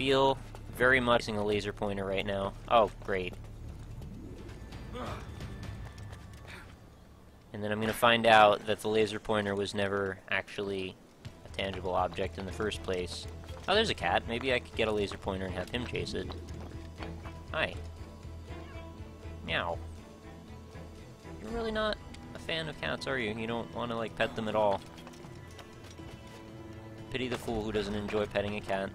feel very much using a laser pointer right now. Oh, great. And then I'm going to find out that the laser pointer was never actually a tangible object in the first place. Oh, there's a cat. Maybe I could get a laser pointer and have him chase it. Hi. Meow. You're really not a fan of cats, are you? You don't want to, like, pet them at all. Pity the fool who doesn't enjoy petting a cat.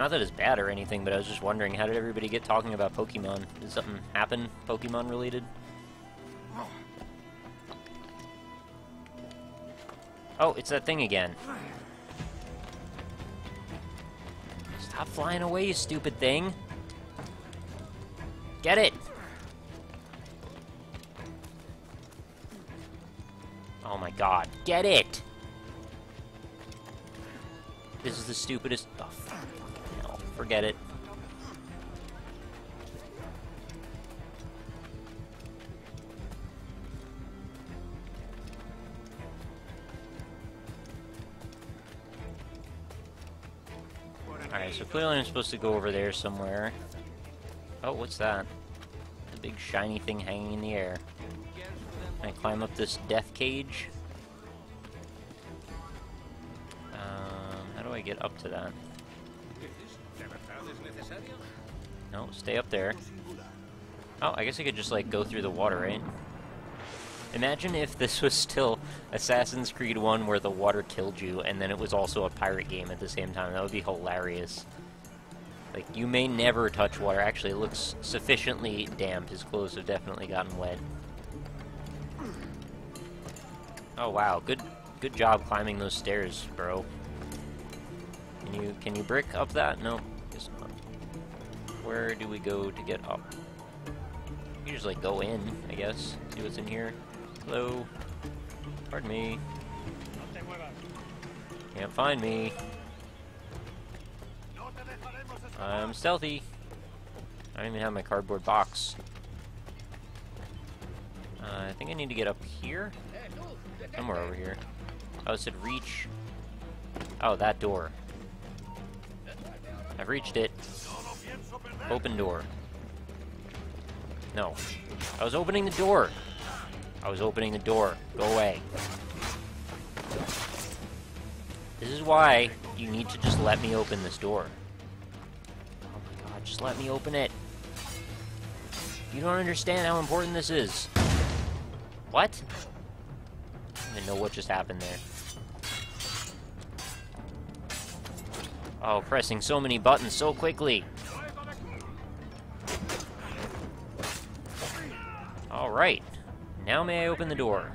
Not that it's bad or anything, but I was just wondering, how did everybody get talking about Pokemon? Did something happen Pokemon related? Oh, it's that thing again. Stop flying away, you stupid thing. Get it! Oh my god, get it! This is the stupidest... Oh. Forget it. Alright, so clearly I'm supposed to go over there somewhere. Oh, what's that? The big shiny thing hanging in the air. Can I climb up this death cage? Um, how do I get up to that? No, stay up there. Oh, I guess I could just, like, go through the water, right? Imagine if this was still Assassin's Creed 1 where the water killed you, and then it was also a pirate game at the same time. That would be hilarious. Like, you may never touch water. Actually, it looks sufficiently damp. His clothes have definitely gotten wet. Oh, wow. Good good job climbing those stairs, bro. Can you, can you brick up that? No. Guess not. Where do we go to get up? You just, like, go in, I guess. See what's in here. Hello. Pardon me. Can't find me. I'm stealthy. I don't even have my cardboard box. Uh, I think I need to get up here? Somewhere over here. Oh, it said reach. Oh, that door. I've reached it. Open door. No. I was opening the door. I was opening the door. Go away. This is why you need to just let me open this door. Oh my god, just let me open it. You don't understand how important this is. What? I don't even know what just happened there. Oh, pressing so many buttons so quickly. Alright. Now may I open the door?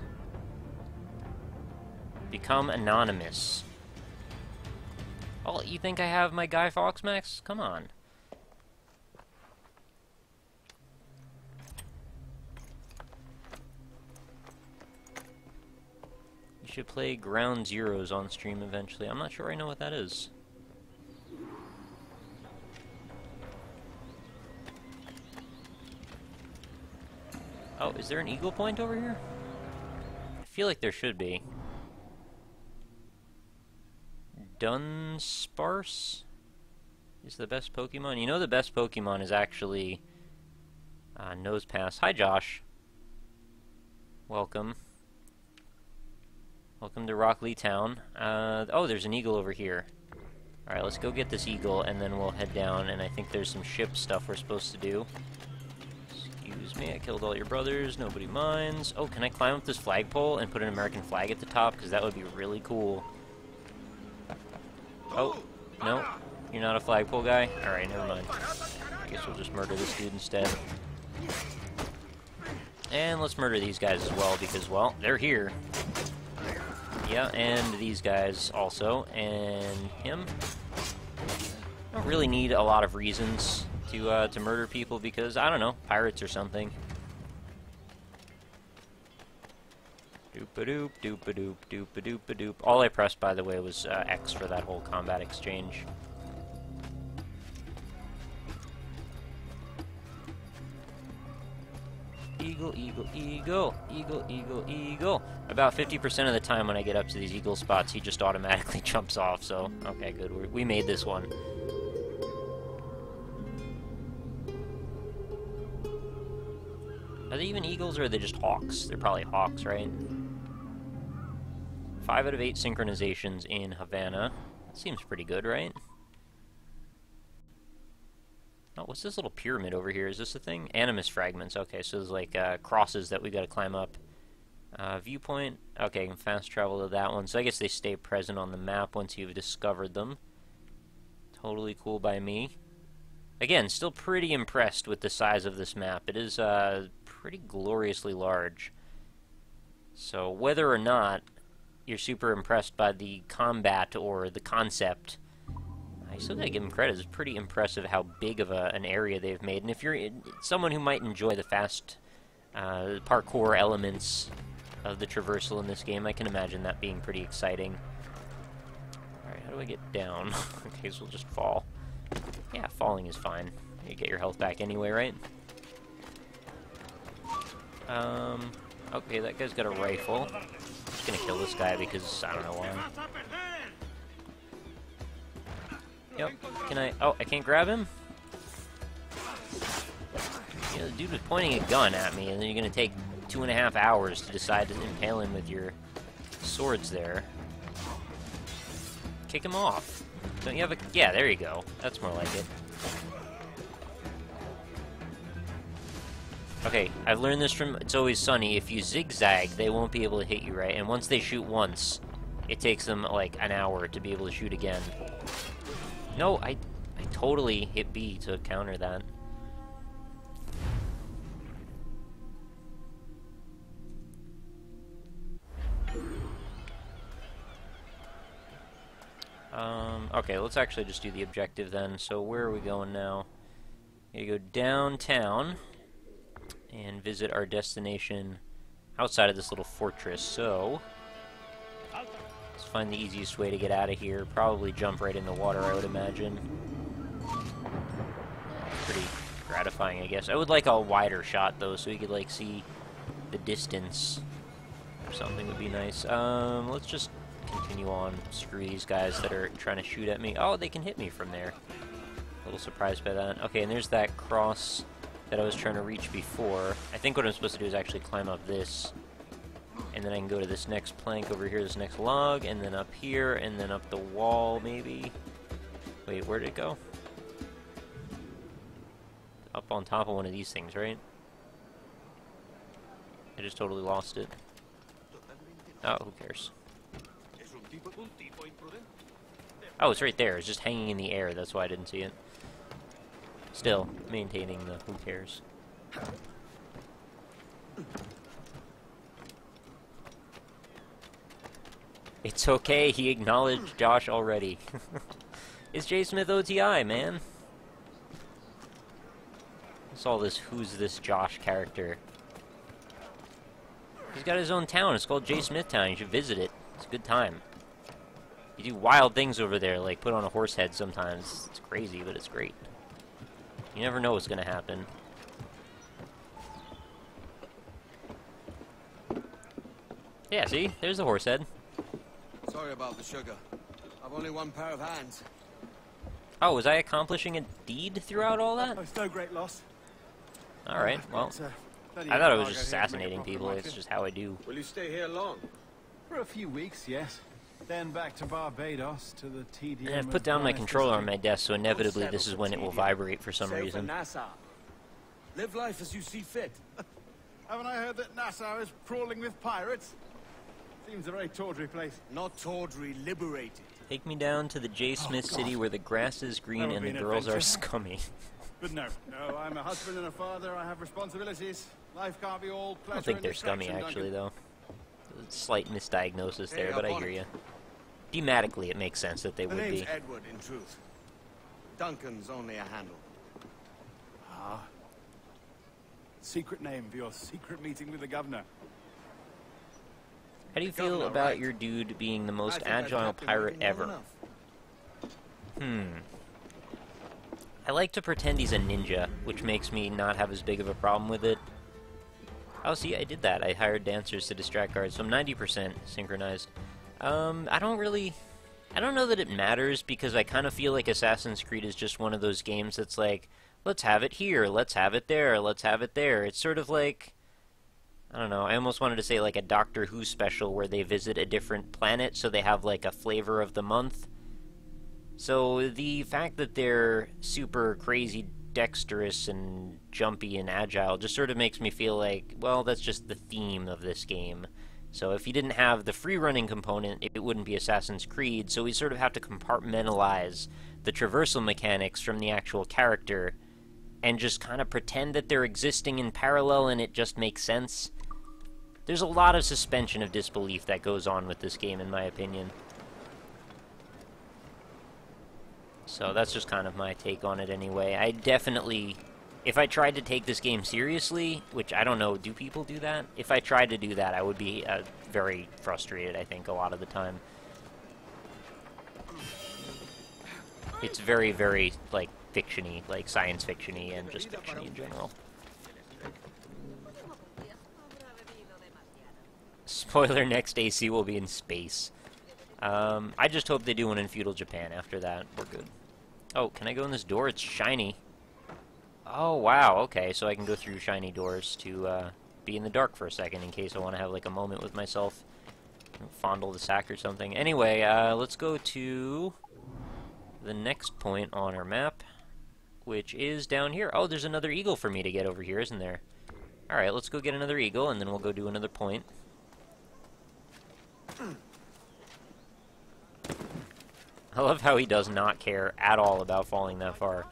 Become anonymous. Oh, you think I have my Guy Fawkes Max? Come on. You should play Ground Zeroes on stream eventually. I'm not sure I know what that is. Oh, is there an eagle point over here? I feel like there should be. Dunsparce is the best Pokemon. You know the best Pokemon is actually uh, Nosepass. Hi, Josh. Welcome. Welcome to Rock Lee Town. Uh, oh, there's an eagle over here. Alright, let's go get this eagle, and then we'll head down, and I think there's some ship stuff we're supposed to do. Excuse me, I killed all your brothers, nobody minds. Oh, can I climb up this flagpole and put an American flag at the top? Because that would be really cool. Oh, no? You're not a flagpole guy? Alright, never mind. I guess we'll just murder this dude instead. And let's murder these guys as well, because, well, they're here. Yeah, and these guys also, and him. I don't really need a lot of reasons to uh, to murder people because I don't know, pirates or something. Doop-a-doop, doop-a-doop, doop-a-doop-a-doop. All I pressed, by the way, was uh, X for that whole combat exchange. eagle, eagle, eagle, eagle, eagle, eagle. About 50% of the time when I get up to these eagle spots, he just automatically jumps off, so, okay, good. we we made this one. Are they even eagles or are they just hawks? They're probably hawks, right? Five out of eight synchronizations in Havana. That Seems pretty good, right? Oh, what's this little pyramid over here? Is this a thing? Animus fragments. Okay, so there's like uh, crosses that we gotta climb up. Uh, viewpoint. Okay, I can fast travel to that one. So I guess they stay present on the map once you've discovered them. Totally cool by me. Again, still pretty impressed with the size of this map. It is uh, pretty gloriously large. So whether or not you're super impressed by the combat or the concept, I still gotta give them credit. It's pretty impressive how big of a, an area they've made. And if you're someone who might enjoy the fast uh, parkour elements of the traversal in this game, I can imagine that being pretty exciting. Alright, how do I get down? okay, so we'll just fall. Yeah, falling is fine. You get your health back anyway, right? Um, okay, that guy's got a rifle. I'm just gonna kill this guy because I don't know why. Yep. Can I? Oh, I can't grab him? Yeah, the dude was pointing a gun at me, and then you're gonna take two and a half hours to decide to impale him with your swords there. Kick him off. Don't you have a... Yeah, there you go. That's more like it. Okay, I've learned this from It's Always Sunny. If you zigzag, they won't be able to hit you, right? And once they shoot once, it takes them, like, an hour to be able to shoot again. No, I, I totally hit B to counter that. Um, okay, let's actually just do the objective then. So where are we going now? You go downtown and visit our destination outside of this little fortress. So, let's find the easiest way to get out of here. Probably jump right in the water, I would imagine. Pretty gratifying, I guess. I would like a wider shot, though, so we could, like, see the distance or something would be nice. Um, let's just continue on. Screw these guys that are trying to shoot at me. Oh, they can hit me from there. A little surprised by that. Okay, and there's that cross that I was trying to reach before. I think what I'm supposed to do is actually climb up this. And then I can go to this next plank over here, this next log, and then up here, and then up the wall, maybe. Wait, where did it go? Up on top of one of these things, right? I just totally lost it. Oh, who cares? Oh, it's right there. It's just hanging in the air. That's why I didn't see it. Still, maintaining the who cares. It's okay, he acknowledged Josh already. it's J Smith OTI, man. What's all this who's this Josh character? He's got his own town. It's called J Smith Town. You should visit it. It's a good time. You do wild things over there, like put on a horse head sometimes. It's crazy, but it's great. You never know what's gonna happen. Yeah, see? There's the horse head. Sorry about the sugar. I've only one pair of hands. Oh, was I accomplishing a deed throughout all that? Oh, it's no great loss. Alright, well. Uh, I thought I was just assassinating people, it's just how I do. Will you stay here long? For a few weeks, yes. Then back to Barbados to the tedium. And I've put down my controller on my desk, so inevitably this is when it will vibrate for some reason. For Nassau. Live life as you see fit. Haven't I heard that Nassau is crawling with pirates? Seems a very tawdry place. Not tawdry, liberated. Take me down to the J. Oh, Smith God. City where the grass is green and the an girls are scummy. But no, no, I'm a husband and a father. I have responsibilities. Life can't be all pleasure I don't think and they're scummy, actually, Duncan. though. Slight misdiagnosis there, Hey, but I hear you. Thematically, it makes sense that they The would name's be. Edward, in truth. Duncan's only a handle. Ah. Secret name for your secret meeting with the governor. How do you The feel governor, about right. your dude being the most agile pirate ever? Hmm. I like to pretend he's a ninja, which makes me not have as big of a problem with it. Oh, see, I did that. I hired dancers to distract guards, so I'm 90% synchronized. Um, I don't really... I don't know that it matters, because I kind of feel like Assassin's Creed is just one of those games that's like, let's have it here, let's have it there, let's have it there. It's sort of like... I don't know, I almost wanted to say like a Doctor Who special where they visit a different planet, so they have like a flavor of the month. So the fact that they're super crazy dexterous and jumpy and agile just sort of makes me feel like, well, that's just the theme of this game. So if you didn't have the free running component, it wouldn't be Assassin's Creed, so we sort of have to compartmentalize the traversal mechanics from the actual character and just kind of pretend that they're existing in parallel and it just makes sense. There's a lot of suspension of disbelief that goes on with this game, in my opinion. So that's just kind of my take on it anyway. I definitely, if I tried to take this game seriously, which I don't know, do people do that? If I tried to do that, I would be uh, very frustrated, I think, a lot of the time. It's very, very, like, fiction-y, like science fiction-y and just fiction in general. Spoiler, next AC will be in space. Um, I just hope they do one in feudal Japan. After that, we're good. Oh, can I go in this door? It's shiny. Oh, wow, okay, so I can go through shiny doors to uh, be in the dark for a second in case I want to have like a moment with myself. Fondle the sack or something. Anyway, uh, let's go to the next point on our map, which is down here. Oh, there's another eagle for me to get over here, isn't there? Alright, let's go get another eagle, and then we'll go do another point. I love how he does not care at all about falling that far.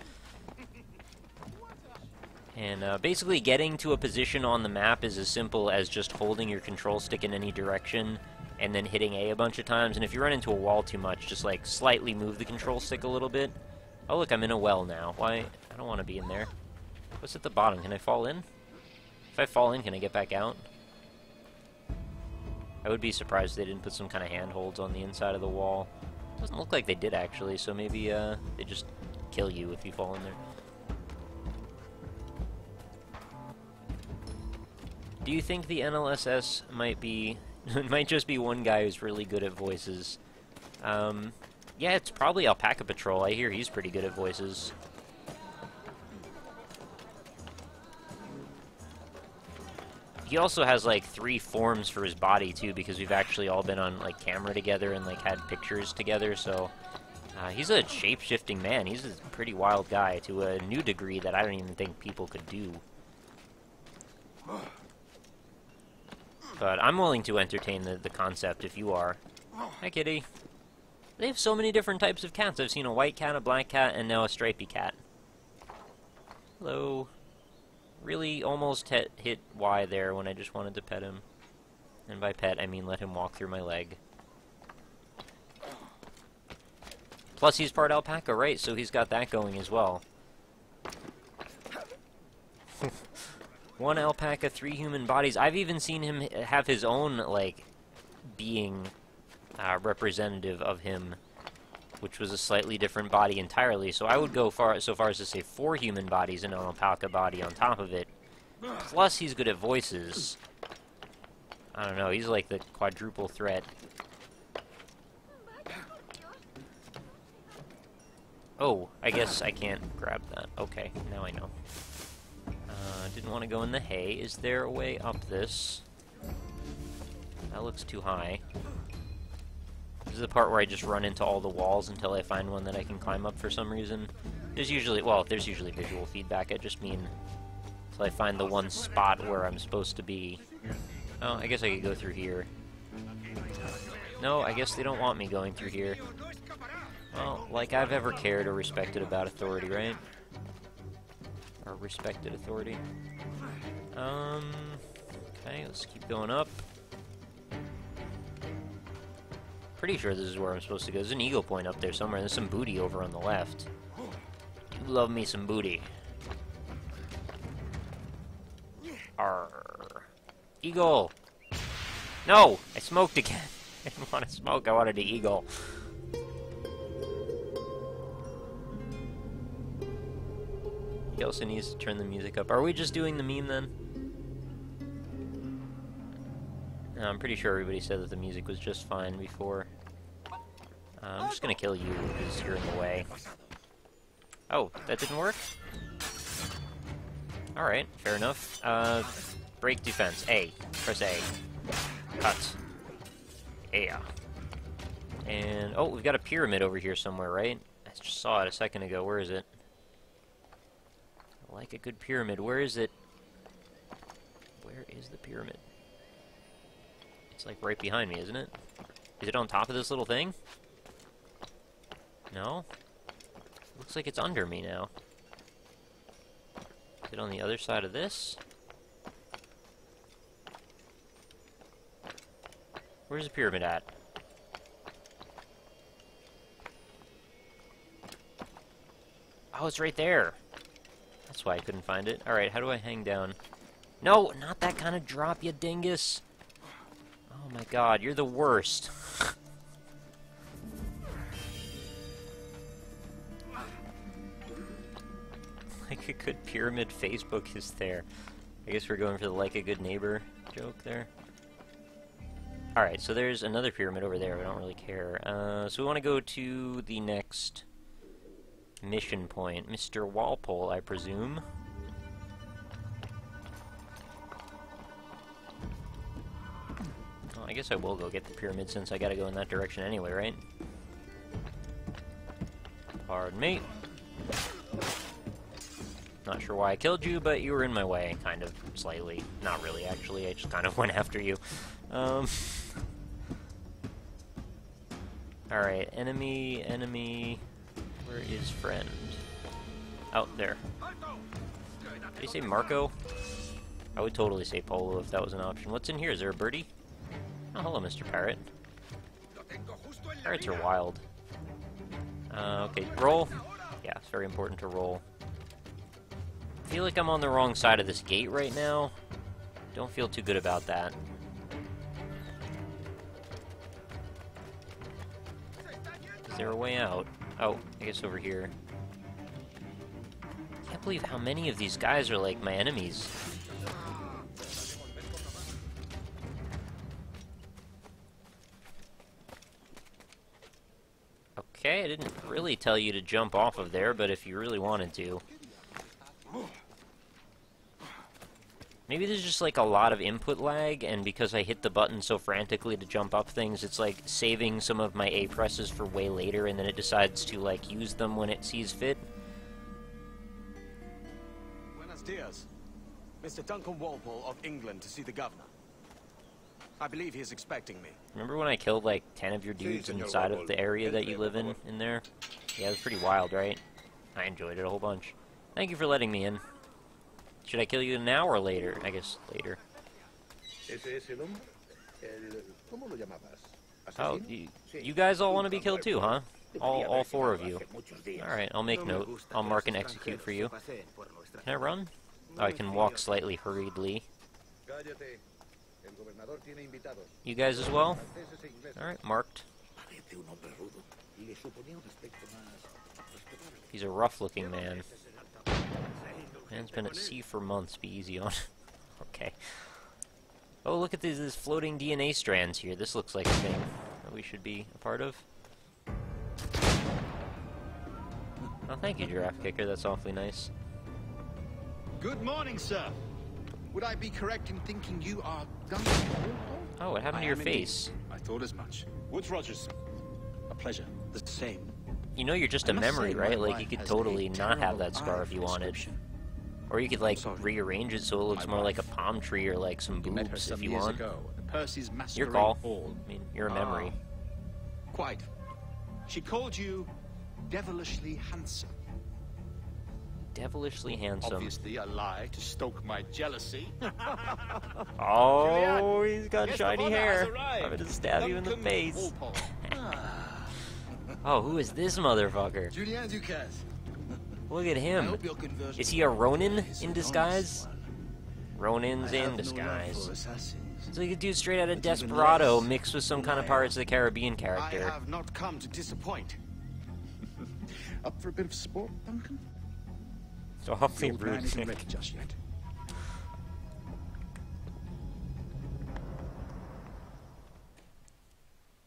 And uh, basically getting to a position on the map is as simple as just holding your control stick in any direction and then hitting A a bunch of times. And if you run into a wall too much, just like slightly move the control stick a little bit. Oh look, I'm in a well now. Why? I don't want to be in there. What's at the bottom? Can I fall in? If I fall in, can I get back out? I would be surprised if they didn't put some kind of handholds on the inside of the wall. Doesn't look like they did actually, so maybe uh, they just kill you if you fall in there. Do you think the NLSS might be, might just be one guy who's really good at voices? Um, yeah, it's probably Alpaca Patrol. I hear he's pretty good at voices. He also has like three forms for his body too, because we've actually all been on like camera together and like had pictures together. So uh, he's a shape-shifting man. He's a pretty wild guy to a new degree that I don't even think people could do. But I'm willing to entertain the, the concept if you are. Hi, kitty. They have so many different types of cats. I've seen a white cat, a black cat, and now a stripy cat. Hello really almost hit, Y there when I just wanted to pet him. And by pet, I mean let him walk through my leg. Plus, he's part alpaca, right? So he's got that going as well. One alpaca, three human bodies. I've even seen him have his own, like, being uh, representative of him which was a slightly different body entirely. So I would go far so far as to say four human bodies and an alpaca body on top of it. Plus, he's good at voices. I don't know, he's like the quadruple threat. Oh, I guess I can't grab that. Okay, now I know. Uh, didn't want to go in the hay. Is there a way up this? That looks too high. This is the part where I just run into all the walls until I find one that I can climb up for some reason. There's usually, well, there's usually visual feedback, I just mean until I find the one spot where I'm supposed to be. Oh, I guess I could go through here. No, I guess they don't want me going through here. Well, like I've ever cared or respected about authority, right? Or respected authority. Um, okay, let's keep going up. Pretty sure this is where I'm supposed to go. There's an eagle point up there somewhere. And there's some booty over on the left. Do love me some booty. Arr. Eagle! No! I smoked again. I didn't want to smoke. I wanted to eagle. He also needs to turn the music up. Are we just doing the meme then? I'm pretty sure everybody said that the music was just fine before. Uh, I'm just gonna kill you because you're in the way. Oh, that didn't work? Alright, fair enough. Uh, break defense. A. Press A. Cut. Yeah. And, oh, we've got a pyramid over here somewhere, right? I just saw it a second ago. Where is it? I like a good pyramid. Where is it? Where is the pyramid? It's like right behind me, isn't it? Is it on top of this little thing? No? Looks like it's under me now. Is it on the other side of this? Where's the pyramid at? Oh, it's right there. That's why I couldn't find it. Alright, how do I hang down? No, not that kind of drop, you dingus. My god, you're the worst. like a good pyramid Facebook is there. I guess we're going for the like a good neighbor joke there. Alright, so there's another pyramid over there. I don't really care. Uh, so we want to go to the next mission point. Mr. Walpole, I presume. I guess I will go get the pyramid since I gotta go in that direction anyway, right? Pardon me. Not sure why I killed you, but you were in my way, kind of, slightly. Not really, actually. I just kind of went after you. Um... Alright, enemy, enemy... Where is friend? Out oh, there. Did you say Marco? I would totally say Polo if that was an option. What's in here? Is there a birdie? Oh, hello, Mr. Parrot. Parrots are wild. Uh, okay, roll. Yeah, it's very important to roll. I feel like I'm on the wrong side of this gate right now. Don't feel too good about that. Is there a way out? Oh, I guess over here. Can't believe how many of these guys are like my enemies. I didn't really tell you to jump off of there, but if you really wanted to. Maybe there's just like a lot of input lag, and because I hit the button so frantically to jump up things, it's like saving some of my A presses for way later, and then it decides to like use them when it sees fit. Buenos dias. Mr. Duncan Walpole of England to see the governor. I believe he is expecting me. Remember when I killed like 10 of your dudes inside of the area that you live in, in there? Yeah, it was pretty wild, right? I enjoyed it a whole bunch. Thank you for letting me in. Should I kill you now or later? I guess later. Oh, you, you guys all want to be killed too, huh? All, all four of you. Alright, I'll make note. I'll mark and execute for you. Can I run? Oh, I can walk slightly hurriedly. You guys as well? Alright, marked. He's a rough-looking man. Man's been at sea for months. Be easy on. okay. Oh, look at these, these floating DNA strands here. This looks like a thing that we should be a part of. Oh, thank you, Giraffe Kicker. That's awfully nice. Good morning, sir. Would I be correct in thinking you are Duncan Oh, what happened I to your face? I thought as much. Woodes Rogers. A pleasure. The same. You know you're just a memory, right? Like, you could totally not have that scar if you wanted. Or you could like rearrange it so it looks more like a palm tree or like some boobs if you want. Ago, Your call. Hall. I mean, you're a memory. Ah, quite. She called you devilishly handsome. Devilishly handsome. Obviously a lie to stoke my jealousy. oh, he's got shiny hair. I'm gonna stab Duncan you in the face. oh, who is this motherfucker? Julien du Casse. Look at him. Is he a Ronin in disguise? Ronin's in disguise. It's like a dude straight out of Desperado mixed with some kind of Pirates of the Caribbean character. I have not come to disappoint. Up for a bit of sport, Duncan? It's awfully rude. just yet.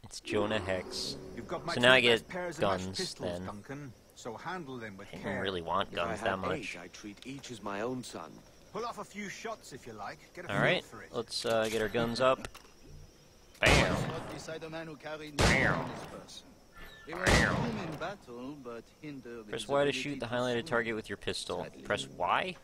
It's Jonah Hex. You've got my So now I get pairs guns, pistols, then. Duncan. So handle them with I care. don't really want guns that much. eight, I treat each as my own son. Pull off a few shots if you like. Get a feel Alright, for it. let's uh, get our guns up. Bam! Not beside a man who carried Bam. No on his person. He was Bam. strong in battle, but hindered Press Y to shoot the highlighted target with your pistol. Press Y?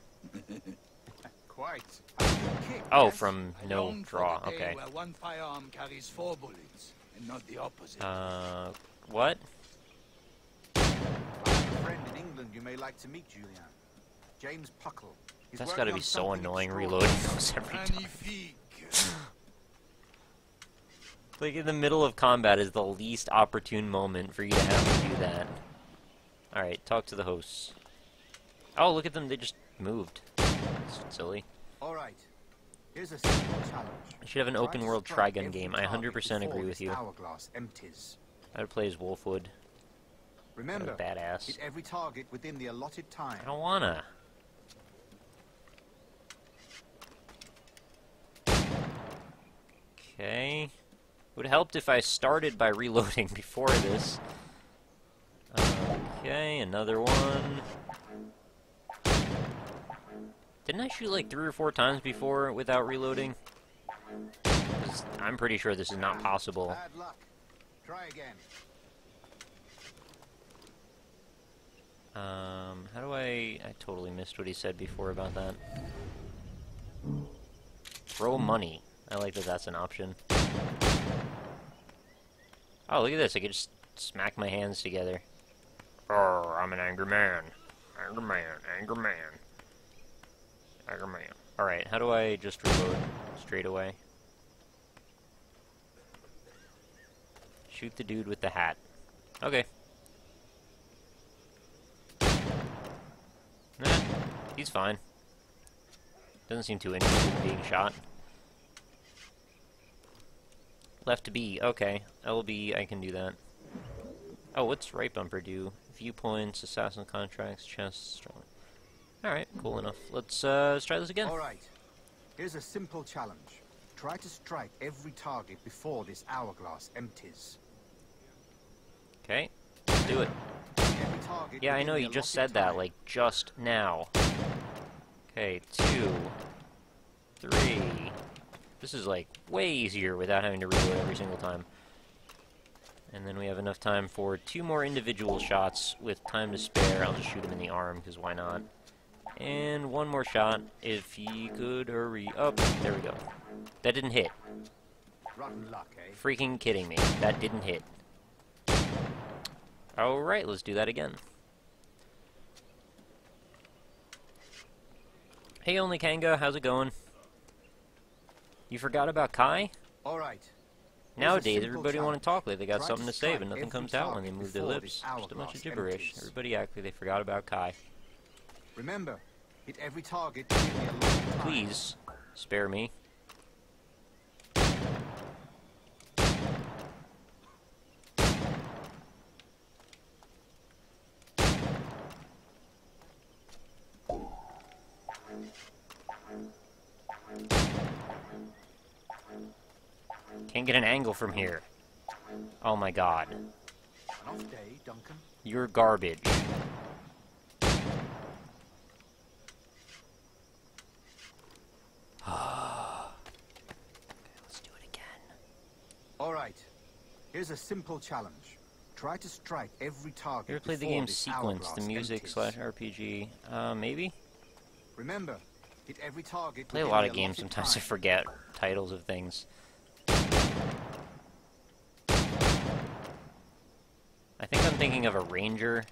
Quite. A good kick, Oh, from no draw. Okay. One firearm carries four bullets, and not the opposite. Uh, what? Friend in England you may like to meet, Julien. James Puckle. That's working gotta be so annoying reloading those every time. Like in the middle of combat is the least opportune moment for you to have to do that. Alright, talk to the hosts. Oh, look at them, they just moved. That's silly. All right. Here's a simple challenge. I should have an open world Trigun game. I 100% agree with you. Hourglass empties. I would play as Wolfwood. What Remember, a badass. hit every target within the allotted time. I don't wanna. Okay. Would have helped if I started by reloading before this. Okay, another one. Didn't I shoot like three or four times before without reloading? I'm pretty sure this is not possible. Bad luck. Try again. Um, how do I... I totally missed what he said before about that. Throw money. I like that that's an option. Oh, look at this. I can just smack my hands together. Oh, I'm an angry man. Angry man. Angry man. Angry man. Alright, how do I just reload straight away? Shoot the dude with the hat. Okay. Nah, he's fine. Doesn't seem too interested in being shot. Left to B, okay. LB, I can do that. Oh, what's right bumper do? Viewpoints, assassin contracts, chests, strong. Alright, cool enough. Let's, uh, let's try this again. All right. Here's a simple challenge. Try to strike every target before this hourglass empties. Okay, let's do it. Yeah, I know, you just said that, like, just now. Okay, two, three. This is, like, way easier without having to reload every single time. And then we have enough time for two more individual shots with time to spare. I'll just shoot him in the arm, because why not? And one more shot, if he could hurry up. There we go. That didn't hit. Rotten luck, eh? Freaking kidding me. That didn't hit. Alright, let's do that again. Hey, Only Kanga, how's it going? You forgot about Kai? All right. Nowadays, everybody want to talk like they got Try something to to say, but nothing comes out when they move their lips. Just a bunch of gibberish. empties. Everybody act like they forgot about Kai. Remember, hit every target within the allotted time. Please, spare me. Can't get an angle from here. Oh my god. An day, Duncan. You're garbage. Let's do it again. All right. Here's a simple challenge. Try to strike every target. You ever played the game Sequence, the music empties. slash RPG? Uh, maybe? Remember, hit every target. play a lot of games, allotted sometimes I forget titles of things. I think I'm thinking of a ranger.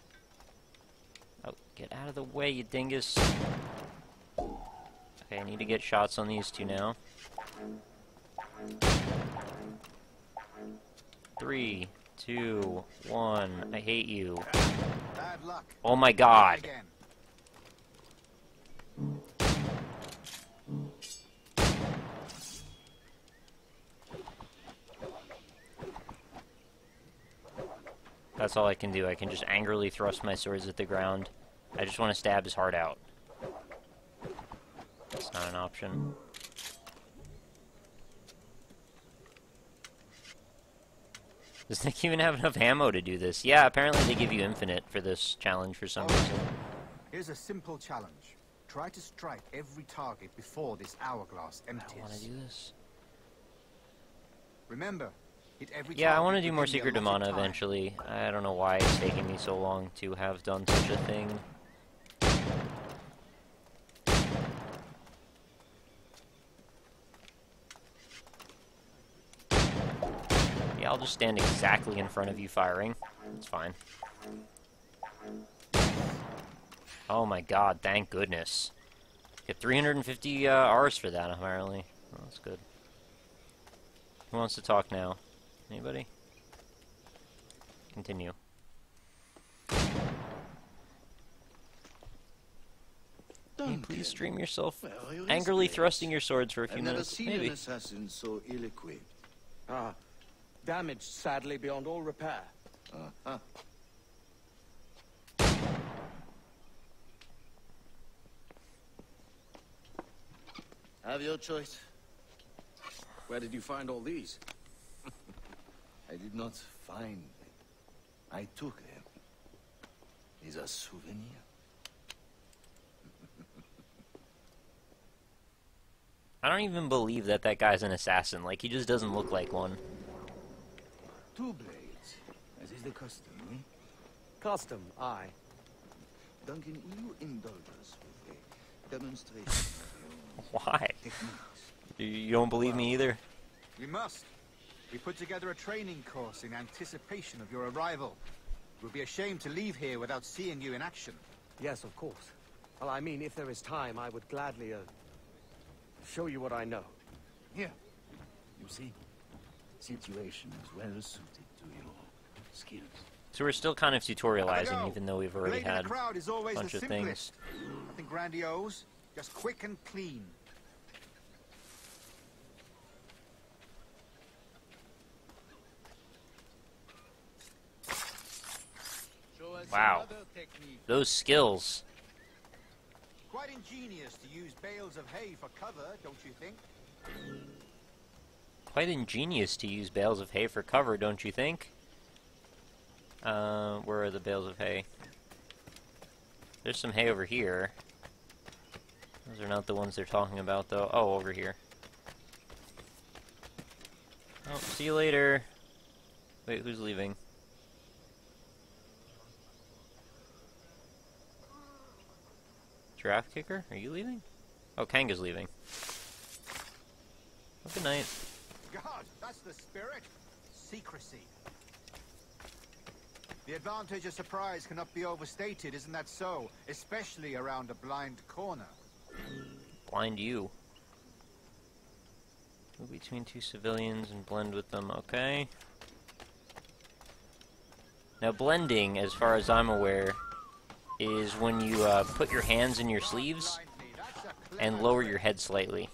Oh, get out of the way, you dingus. Okay, I need to get shots on these two now. Three, two, one. I hate you. Bad luck. Oh my god. That's all I can do. I can just angrily thrust my swords at the ground. I just want to stab his heart out. That's not an option. Does Nick even have enough ammo to do this? Yeah, apparently they give you infinite for this challenge for some reason. Here's a simple challenge. Try to strike every target before this hourglass empties. I don't want to do this. Remember, Yeah, I want to do more Secret of Mana eventually. I don't know why it's taking me so long to have done such a thing. Yeah, I'll just stand exactly in front of you firing. It's fine. Oh my god, thank goodness. Get 350 uh, Rs for that, apparently. Oh, that's good. Who wants to talk now? Anybody? Continue. Can you please stream yourself Where are angrily displays? thrusting your swords for a few I've never minutes? seen Maybe. an assassin so ill-equipped. Ah, damaged sadly beyond all repair. Uh-huh. Have your choice. Where did you find all these? I did not find them. I took them. Is a souvenir. I don't even believe that that guy's an assassin. Like, he just doesn't look like one. Two blades, as is the custom, eh? Custom, aye. Duncan, will you indulge us with a demonstration of your Why? techniques? You- You don't believe me either? We must. We put together a training course in anticipation of your arrival. We'll be ashamed to leave here without seeing you in action. Yes, of course. Well, I mean, if there is time, I would gladly, uh, show you what I know. Here, you see, situation is well suited to your skills. So we're still kind of tutorializing, even though we've already Blade had the crowd is always bunch the of things. Nothing grandiose, just quick and clean. Wow. those skills. Quite ingenious to use bales of hay for cover, don't you think? Quite ingenious to use bales of hay for cover, don't you think? Uh, where are the bales of hay? There's some hay over here. Those are not the ones they're talking about, though. Oh, over here. Oh, see you later. Wait, who's leaving? Giraffe kicker? Are you leaving? Oh, Kanga's leaving. Well, good night. God, that's the spirit. Secrecy. The advantage of surprise cannot be overstated, isn't that so? Especially around a blind corner. Blind you. Move between two civilians and blend with them, okay. Now blending, as far as I'm aware, is when you uh, put your hands in your sleeves and lower your head slightly.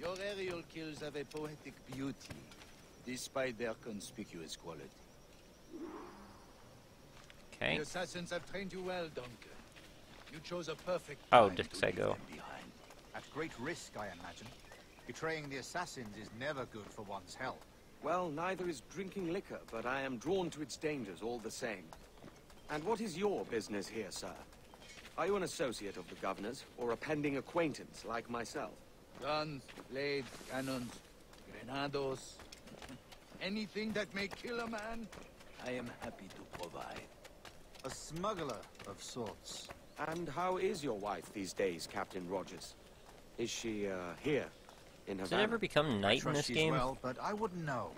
Your aerial kills have a poetic beauty, despite their conspicuous quality. Okay. The assassins have trained you well, Duncan. You chose a perfect Oh, time to Dixego. leave them behind. At great risk, I imagine. Betraying the assassins is never good for one's health. Well, neither is drinking liquor, but I am drawn to its dangers all the same. And what is your business here, sir? Are you an associate of the governor's, or a pending acquaintance like myself? Guns, blades, cannons, grenados. Anything that may kill a man, I am happy to provide. A smuggler of sorts. And how is your wife these days, Captain Rogers? Is she, uh, here, in Havana? Does it Havana? ever become I night in trust this she's game? well, but I wouldn't know.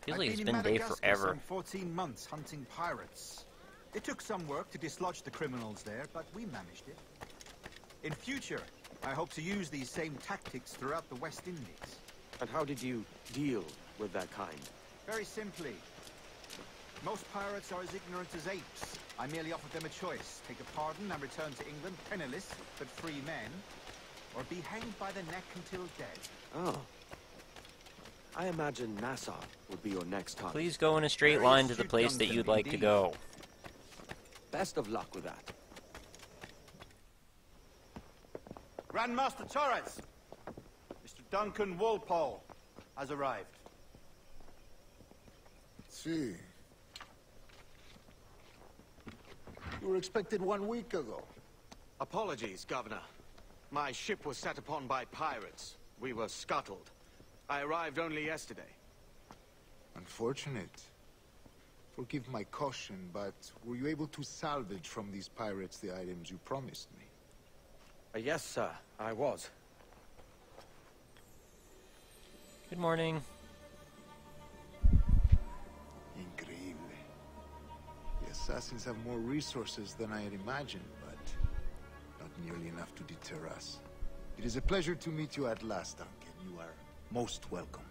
Feels I've like it's in been day Madagascar forever. Some 14 months hunting pirates. It took some work to dislodge the criminals there, but we managed it. In future, I hope to use these same tactics throughout the West Indies. And how did you deal with that kind? Very simply. Most pirates are as ignorant as apes. I merely offered them a choice. Take a pardon and return to England penniless, but free men. Or be hanged by the neck until dead. Oh. I imagine Nassau would be your next target. Please go in a straight Very line to the place that you'd like to go. Best of luck with that. Grandmaster Torres! Mr. Duncan Walpole has arrived. see. You were expected one week ago. Apologies, Governor. My ship was set upon by pirates. We were scuttled. I arrived only yesterday. Unfortunate. Forgive my caution, but were you able to salvage from these pirates the items you promised me? Uh, yes, sir, I was. Good morning. Increíble. The assassins have more resources than I had imagined, but not nearly enough to deter us. It is a pleasure to meet you at last, Duncan. You are most welcome.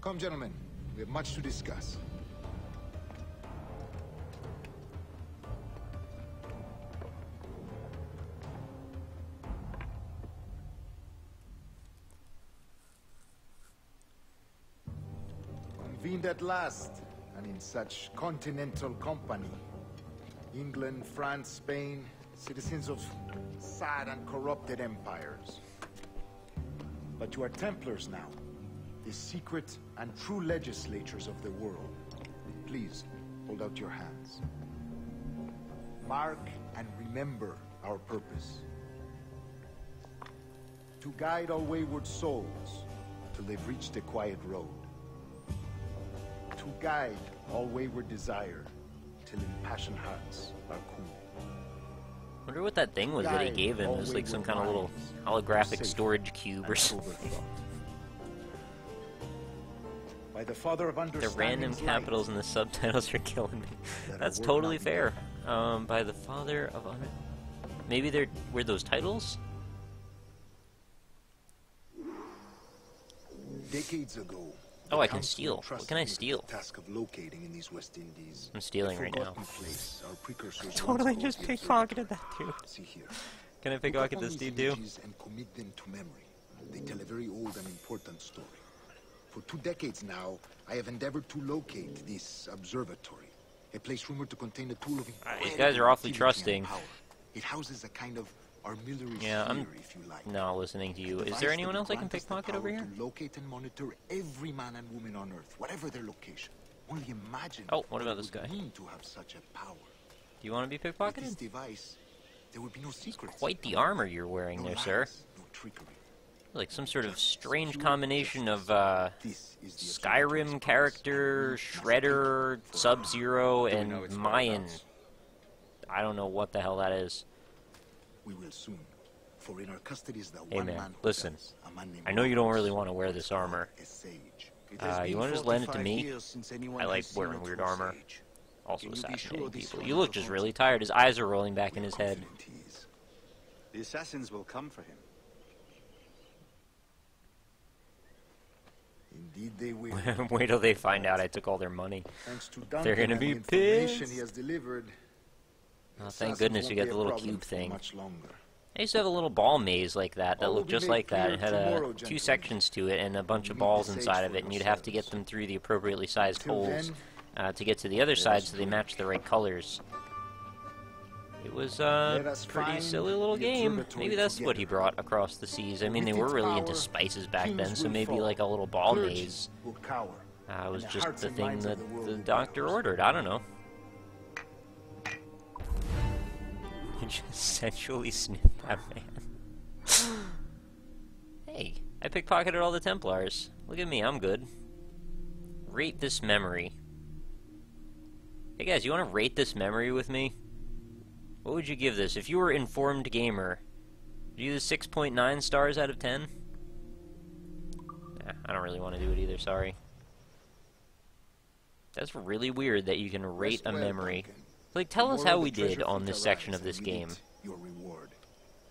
Come, gentlemen. We have much to discuss. At last, and in such continental company. England, France, Spain, citizens of sad and corrupted empires. But you are Templars now, the secret and true legislatures of the world. Please, hold out your hands. Mark and remember our purpose. To guide all wayward souls till they've reached a quiet road. To guide all wayward desire till impassioned hearts are cool. Wonder what that thing was that he gave him. It was like some kind of little holographic storage cube or something. By the Father of The random capitals in the subtitles are killing me. That's totally fair. Um, by the father of un- maybe they're were those titles? Decades ago. Oh, I can steal. What can I steal? Task of locating in these West Indies. I'm stealing right now. forgotten Place our Totally just called the pickpocketed that dude. Observatory. See here. Can I Look pickpocket this dude too? And commit them to memory. They tell a very old and important story. For two decades now, I have endeavored to locate this observatory. A place rumored to contain a tool of incredible these guys are awfully trusting. It houses a kind of armillary Yeah, I'm sphere, if you like. Not listening to you. Is there anyone else I can grant us the pickpocket over here? Locate and monitor every man and woman on Earth, whatever their location. Only imagine. Oh, what about this guy? to have such a power. Do you want to be With this pickpocketed? device, there would be no secrets. Quite the armor you're wearing no there, sir. No. Like some sort of strange combination of uh, This is the Skyrim character. Shredder, Sub Zero, Do we know and Mayan. I don't know what the hell that is. We will soon. For in our custody is the Hey, one man, man listen. does, a man named I know you don't really want to wear this armor. a sage. It has Uh, you wanna just lend it to me? years since anyone I like wearing weird armor. Also assassinating people. You look just really tired. His eyes are rolling back in his head. he. The assassins will come for him. Indeed they will. Wait till they find out I took all their money. To They're gonna be pissed. he has delivered. Oh, thank goodness we got the little cube thing. I used to have a little ball maze like that that All looked just like that. It had tomorrow, a two sections to it and a bunch of balls inside of it, and you'd have to get them through the appropriately sized Till holes uh, to get to the other side so they match the right colors. It was uh, Let us pretty silly little game. Maybe that's what he brought across the seas. I mean, they were really into spices back then, so maybe like a little ball maze uh, was just the thing that the doctor ordered. I don't know. He just sensually sniffed that man. hey, I pickpocketed all the Templars. Look at me, I'm good. Rate this memory. Hey guys, you want to rate this memory with me? What would you give this? If you were informed gamer, do you this 6.9 stars out of 10? Nah, I don't really want to do it either, sorry. That's really weird that you can rate a memory. Duncan. Like, tell us how we did on this section of this game, Your reward.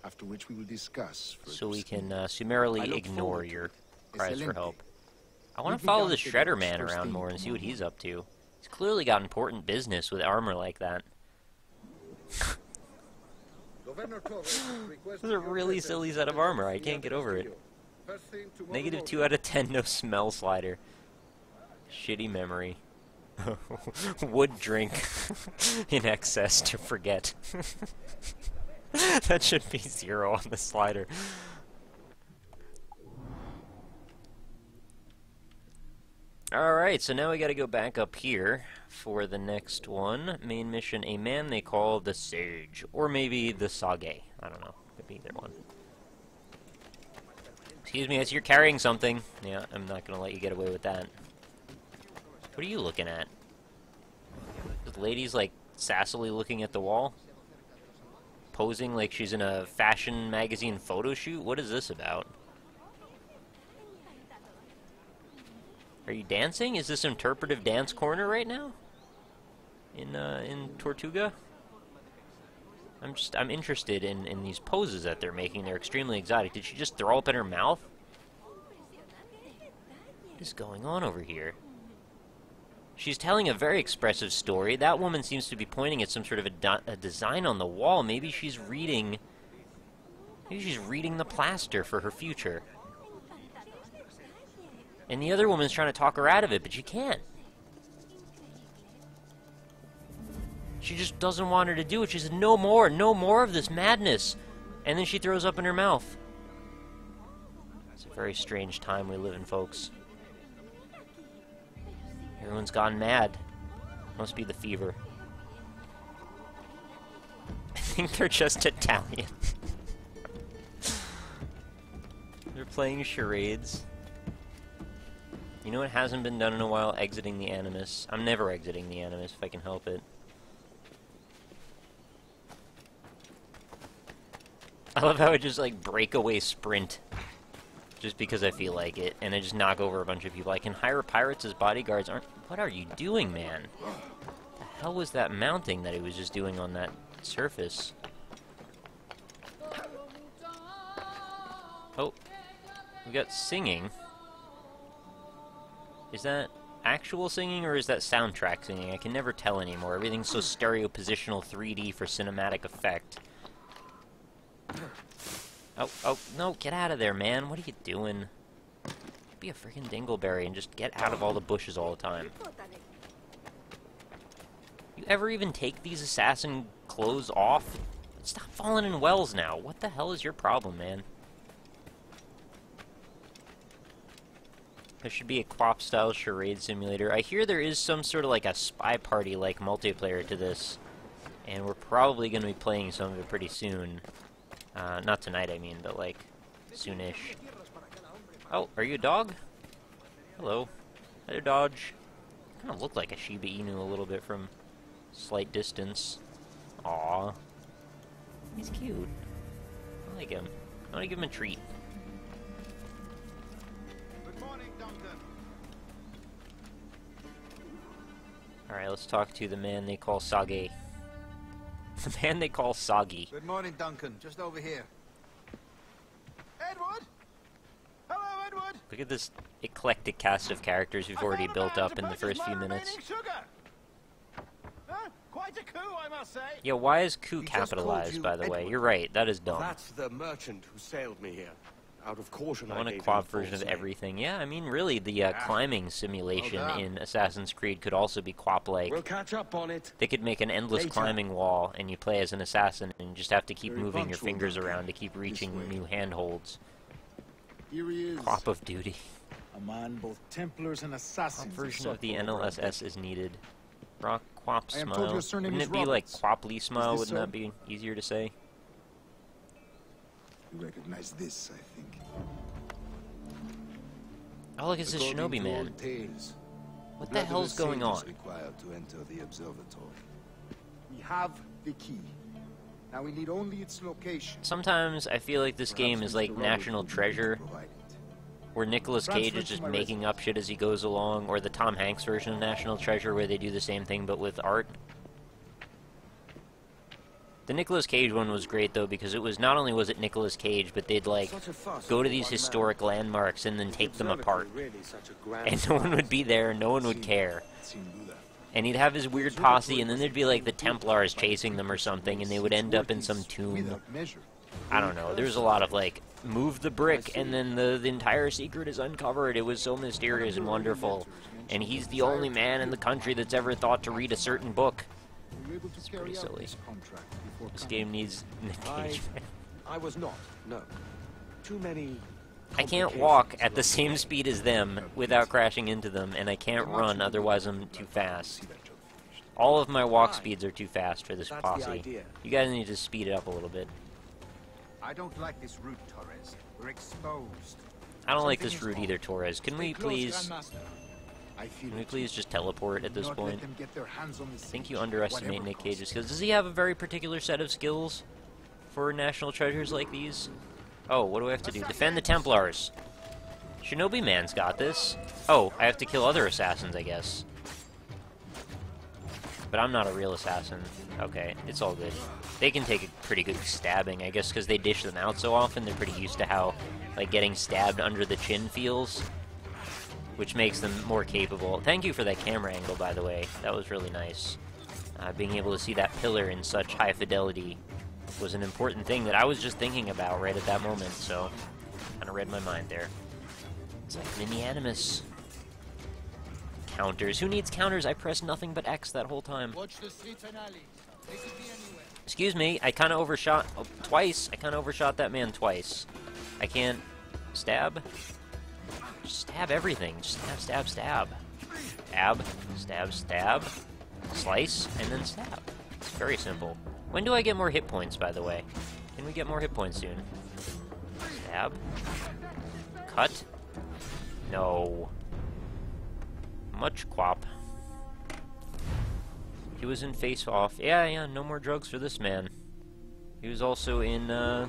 After which we will discuss. so we can uh, summarily ignore your cries for help. I want to follow the Shredder Man around more and see what he's up to. He's clearly got important business with armor like that. This is a really silly set of armor. I can't get over it. Negative 2 out of 10, no smell slider. Shitty memory. Would drink in excess to forget. that should be 0 on the slider. Alright, so now we gotta go back up here for the next one. Main mission, a man they call the Sage. Or maybe the Sage. I don't know. Could be either one. Excuse me, as you're carrying something. Yeah, I'm not gonna let you get away with that. What are you looking at? This lady's like sassily looking at the wall? Posing like she's in a fashion magazine photo shoot? What is this about? Are you dancing? Is this interpretive dance corner right now? In uh, in Tortuga? I'm just I'm interested in in these poses that they're making. They're extremely exotic. Did she just throw up in her mouth? What is going on over here? She's telling a very expressive story. That woman seems to be pointing at some sort of a, a design on the wall. Maybe she's reading. Maybe she's reading the plaster for her future. And the other woman's trying to talk her out of it, but she can't. She just doesn't want her to do it. She says, no more, no more of this madness. And then she throws up in her mouth. It's a very strange time we live in, folks. Everyone's gone mad. Must be the fever. I think they're just Italian. they're playing charades. You know what hasn't been done in a while? Exiting the Animus. I'm never exiting the Animus if I can help it. I love how I just like breakaway sprint. Just because I feel like it, and I just knock over a bunch of people. I can hire pirates as bodyguards. Aren't what are you doing, man? The hell was that mounting that he was just doing on that surface? Oh, we got singing. Is that actual singing or is that soundtrack singing? I can never tell anymore. Everything's so stereo positional 3D for cinematic effect. Oh, oh, no, get out of there, man. What are you doing? Be a freaking dingleberry and just get out of all the bushes all the time. You ever even take these assassin clothes off? Stop falling in wells now. What the hell is your problem, man? There should be a QWOP-style charade simulator. I hear there is some sort of like a spy party-like multiplayer to this. And we're probably going to be playing some of it pretty soon. Uh, not tonight, I mean, but like, soonish. Oh, are you a dog? Hello. Hello, Dodge. Kind of look like a Shiba Inu a little bit from slight distance. Aw. He's cute. I like him. I want to give him a treat. Good morning, Duncan. Alright, let's talk to the man they call Sage. The man they call Soggy. Good morning, Duncan. Just over here. Edward! Hello, Edward! Look at this eclectic cast of characters we've already built up in the first few minutes. Huh? Quite a coup, I must say. Yeah, why is coup He capitalized, by the way? You're right, that is dumb. That's the merchant who sailed me here. Out of caution, I I want a gave quad version of everything. Yeah, I mean, really, the uh, climbing simulation Well in Assassin's Creed could also be quap-like. We'll catch up on it. They could make an endless Later. climbing wall, and you play as an assassin, and you just have to keep Very moving your fingers around to keep reaching new handholds. Here he is. Quap of duty. A man both Templars and What assassins. version of the sought for over a NLSS is needed? Rock Quap I Smile. Wouldn't it be like Roberts. Quaply Smile? Wouldn't so? that be easier to say? You recognize this, I think. Oh, look, it's this According shinobi man. tales, What the blood of a hell's going on? required to enter the observatory. We have the key. Now we need only its location. Sometimes I feel like this game is Mr. like Roberts National will be able to Treasure, where Nicolas Cage is just my making up shit as he goes along, or the Tom Hanks version of National Treasure, where they do the same thing but with art. The Nicolas Cage one was great though because it was not only was it Nicolas Cage, but they'd like Such a fuss go to these historic landmarks and then the take them apart, Really such a grand and no one would be there, and no one would care. And he'd have his weird posse, and then there'd be like the Templars chasing them or something, and they would end up in some tomb. I don't know. There's a lot of like move the brick, and then the, the entire secret is uncovered. It was so mysterious and wonderful, and he's the only man in the country that's ever thought to read a certain book. Were you able to carry pretty silly. This contract before This coming? game needs Nick I, Cage. I was not, no. Too many I can't walk at the same speed as them without crashing into them, and I can't run, otherwise I'm too fast. All of my walk speeds are too fast for this posse. You guys need to speed it up a little bit. I don't like this route, Torres. We're exposed. I don't like this route either, Torres. Can we please, I feel can we please just teleport at this point? get their hands on the I think you underestimate Nick. Cage's skills. Does he have a very particular set of skills for national treasures like these? Oh, what do I have to do? Defend the Templars. Shinobi Man's got this. Oh, I have to kill other assassins, I guess. But I'm not a real assassin. Okay, it's all good. They can take a pretty good stabbing, I guess, because they dish them out so often. They're pretty used to how, like, getting stabbed under the chin feels which makes them more capable. Thank you for that camera angle, by the way. That was really nice. Uh, being able to see that pillar in such high fidelity was an important thing that I was just thinking about right at that moment, so kind of read my mind there. It's like mini animus. Counters. Who needs counters? I pressed nothing but X that whole time. Watch the streets and. They could be anywhere. Excuse me, I kind of overshot oh, twice. I kind of overshot that man twice. I can't stab. Stab everything. Stab, stab, stab. Stab, stab, stab. Slice, and then stab. It's very simple. When do I get more hit points, by the way? Can we get more hit points soon? Stab. Cut. No. Much quap. He was in Face Off. Yeah, yeah, no more drugs for this man. He was also in, uh,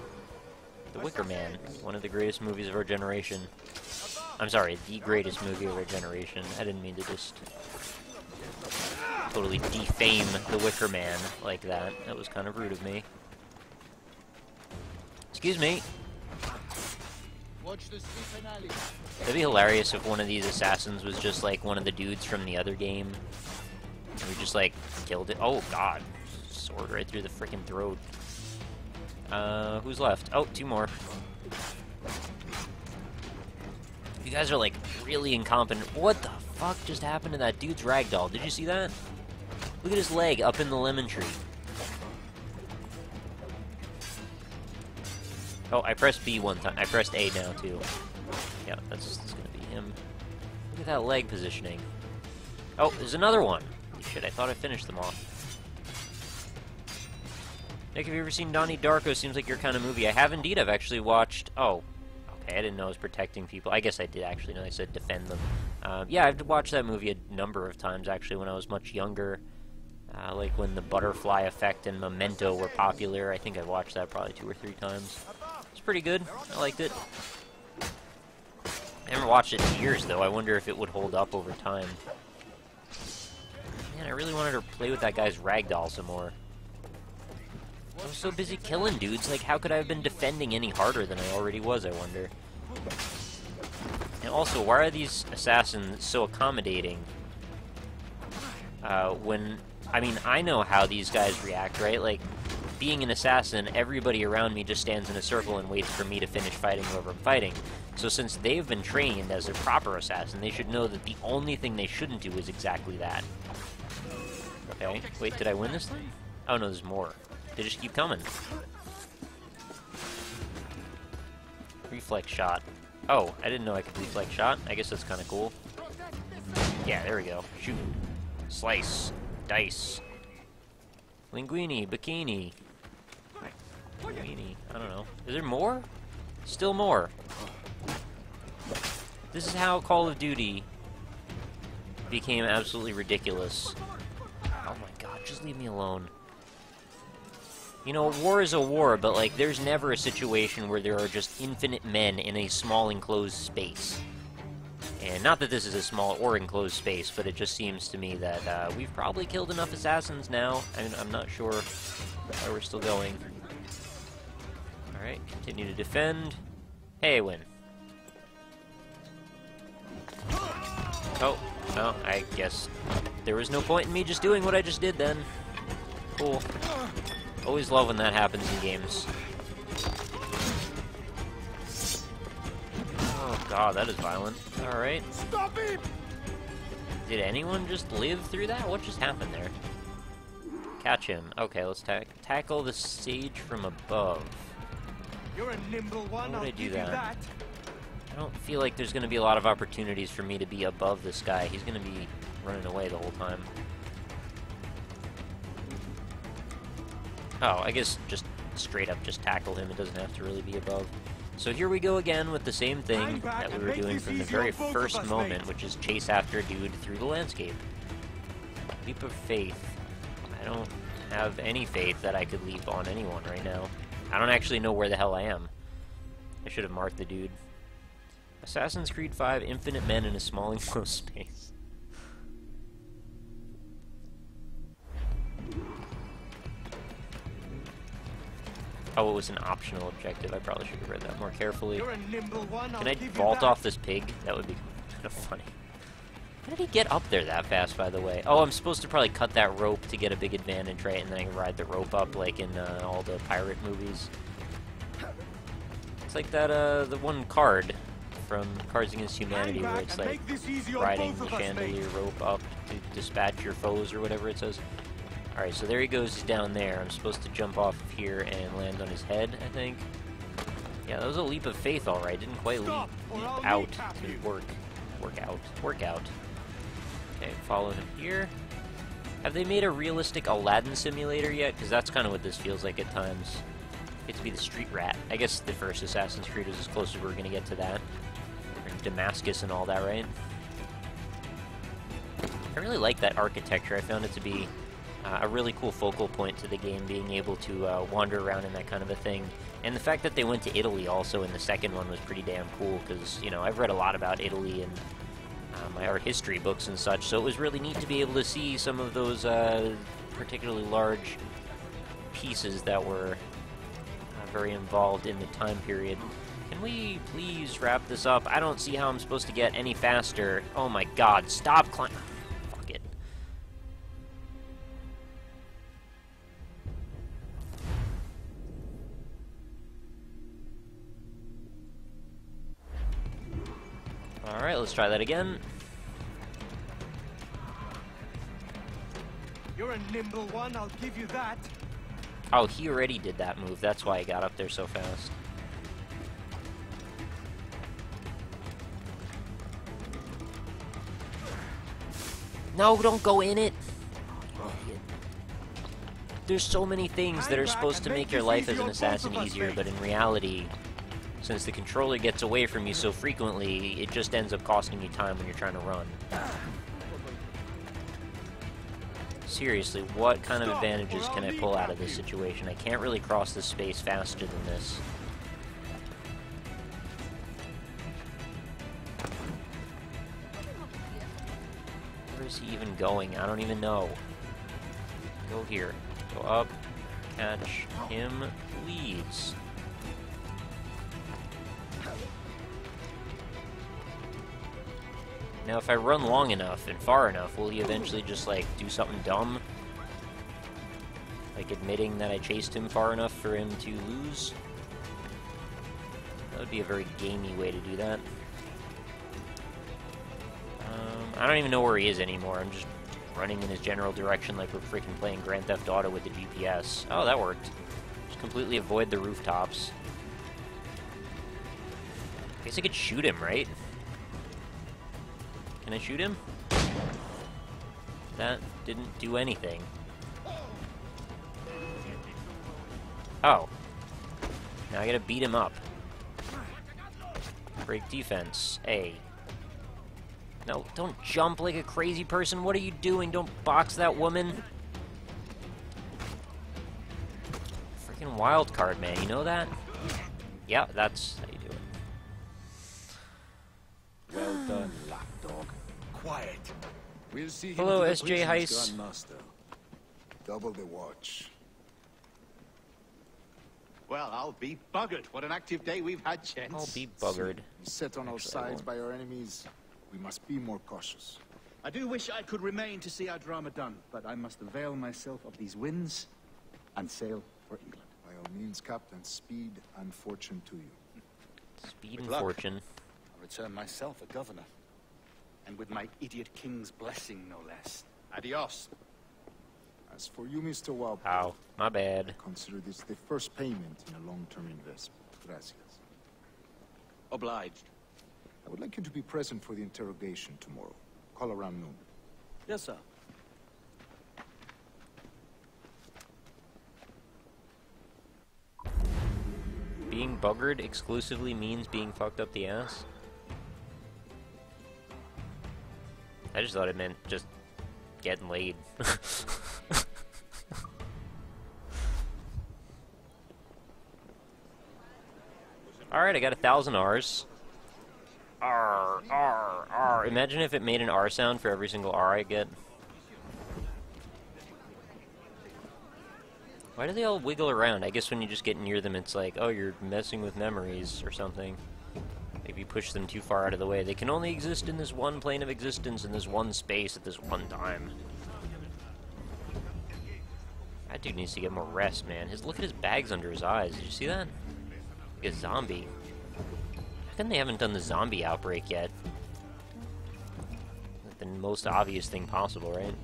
The Wicker Man, one of the greatest movies of our generation. I'm sorry, the greatest movie of our generation. I didn't mean to just totally defame The Wicker Man like that. That was kind of rude of me. Excuse me. Watch the streets and alleys. That'd be hilarious if one of these assassins was just like one of the dudes from the other game. And we just like killed it. Oh god. Sword right through the freaking throat. Uh, who's left? Oh, two more. You guys are like really incompetent. What the fuck just happened to that dude's ragdoll? Did you see that? Look at his leg up in the lemon tree. Oh, I pressed B one time. I pressed A now too. Yeah, that's, that's gonna be him. Look at that leg positioning. Oh, there's another one. Shit, I thought I finished them all. Nick, have you ever seen Donnie Darko? Seems like your kind of movie. I have indeed. I've actually watched. Oh, okay. I didn't know it was protecting people. I guess I did actually know. I said defend them. Um, yeah, I've watched that movie a number of times actually when I was much younger. Uh, like when the Butterfly Effect and Memento were popular. I think I watched that probably two or three times. It's pretty good. I liked it. I haven't watched it in years though. I wonder if it would hold up over time. Man, I really wanted to play with that guy's ragdoll some more. I was so busy killing dudes, like how could I have been defending any harder than I already was, I wonder. And also, why are these assassins so accommodating? Uh, when, I mean, I know how these guys react, right? Like, being an assassin, everybody around me just stands in a circle and waits for me to finish fighting whoever I'm fighting. So since they've been trained as a proper assassin, they should know that the only thing they shouldn't do is exactly that. Okay, wait, did I win this thing? Oh no, there's more. They just keep coming. Reflex shot. Oh, I didn't know I could reflex shot. I guess that's kind of cool. Yeah, there we go. Shoot. Slice. Dice. Linguini. Bikini. Linguini. I don't know. Is there more? Still more. This is how Call of Duty became absolutely ridiculous. Oh my god, just leave me alone. You know, war is a war, but like, there's never a situation where there are just infinite men in a small enclosed space. And not that this is a small or enclosed space, but it just seems to me that uh, we've probably killed enough assassins now. I mean, I'm not sure where we're still going. Alright, continue to defend. Hey, win. Oh, no, I guess there was no point in me just doing what I just did then. Cool. Always love when that happens in games. Oh god, that is violent. Alright. Stop him! Did anyone just live through that? What just happened there? Catch him. Okay, let's ta tackle the sage from above. You're a nimble one. How would I'll I do that? that. I don't feel like there's going to be a lot of opportunities for me to be above this guy. He's going to be running away the whole time. Oh, I guess just straight up just tackle him. It doesn't have to really be above. So here we go again with the same thing that we were doing from the very first moment, which is chase after a dude through the landscape. Leap of faith. I don't have any faith that I could leap on anyone right now. I don't actually know where the hell I am. I should have marked the dude. Assassin's Creed 5 Infinite Men in a small enclosed space. Oh, it was an optional objective. I probably should have read that more carefully. You're a nimble one. Can I vault off this pig? That would be kind of funny. How did he get up there that fast, by the way? Oh, I'm supposed to probably cut that rope to get a big advantage, right? And then I can ride the rope up like in uh, all the pirate movies. It's like that, uh, the one card from Cards Against Humanity where it's like riding the chandelier rope up to dispatch your foes or whatever it says. Alright, so there he goes down there. I'm supposed to jump off of here and land on his head, I think. Yeah, that was a leap of faith, alright. Didn't quite leap, leap out to work. Work out. Work out. Okay, follow him here. Have they made a realistic Aladdin simulator yet? Because that's kind of what this feels like at times. Get to be the street rat. I guess the first Assassin's Creed is as close as we're going to get to that. Damascus and all that, right? I really like that architecture. I found it to be uh, a really cool focal point to the game, being able to uh, wander around in that kind of a thing. And the fact that they went to Italy also in the second one was pretty damn cool, because, you know, I've read a lot about Italy and uh, my art history books and such, so it was really neat to be able to see some of those uh, particularly large pieces that were uh, very involved in the time period. Can we please wrap this up? I don't see how I'm supposed to get any faster. Oh my god, stop climbing. Let's try that again. You're a nimble one, I'll give you that. Oh, he already did that move. That's why he got up there so fast. No, don't go in it. Oh, There's so many things that are supposed to make your life as an assassin easier, but in reality, since the controller gets away from you so frequently, it just ends up costing you time when you're trying to run. Seriously, what kind of advantages can I pull out of this situation? I can't really cross this space faster than this. Where is he even going? I don't even know. Go here. Go up. Catch him, please. Now, if I run long enough and far enough, will he eventually just, like, do something dumb? Like admitting that I chased him far enough for him to lose? That would be a very gamey way to do that. Um, I don't even know where he is anymore. I'm just running in his general direction like we're freaking playing Grand Theft Auto with the GPS. Oh, that worked. Just completely avoid the rooftops. I guess I could shoot him, right? Can I shoot him? That didn't do anything. Oh. Now I gotta beat him up. Break defense. A. No, don't jump like a crazy person. What are you doing? Don't box that woman. Freaking wild card, man. You know that? Yeah, that's how you do it. Well done. Quiet. We'll see Hello, to SJ Heist. Heiss. Grandmaster. Double the watch. Well, I'll be buggered. What an active day we've had, gents. I'll be buggered. Set on all Actually, I sides by our enemies, we must be more cautious. I do wish I could remain to see our drama done, but I must avail myself of these winds and sail for England. By all means, Captain, speed and fortune to you. Speed Good and luck. fortune. I'll return myself a governor. And with my idiot king's blessing, no less. Adios. As for you, Mr. Walpole, Ow. My bad. consider this the first payment in a long-term investment. Gracias. Obliged. I would like you to be present for the interrogation tomorrow. Call around noon. Yes, sir. Being buggered exclusively means being fucked up the ass? I just thought it meant just getting laid. Alright, I got a thousand R's. R, R, R. Imagine if it made an R sound for every single R I get. Why do they all wiggle around? I guess when you just get near them, it's like, oh, you're messing with memories or something. Maybe you push them too far out of the way. They can only exist in this one plane of existence, in this one space, at this one time. That dude needs to get more rest, man. His Look at his bags under his eyes. Did you see that? Like a zombie. How come they haven't done the zombie outbreak yet? Like the most obvious thing possible, right?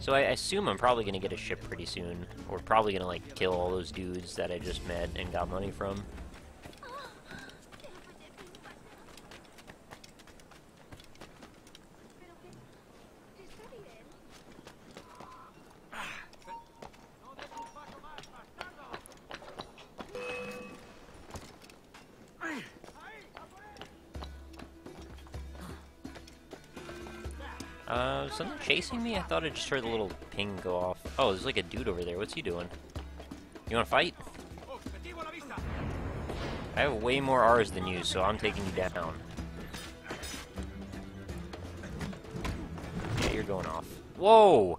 So I assume I'm probably gonna get a ship pretty soon, or probably gonna like kill all those dudes that I just met and got money from. Uh, something chasing me? I thought I just heard the little ping go off. Oh, there's like a dude over there. What's he doing? You wanna fight? I have way more R's than you, so I'm taking you down. Yeah, you're going off. Whoa!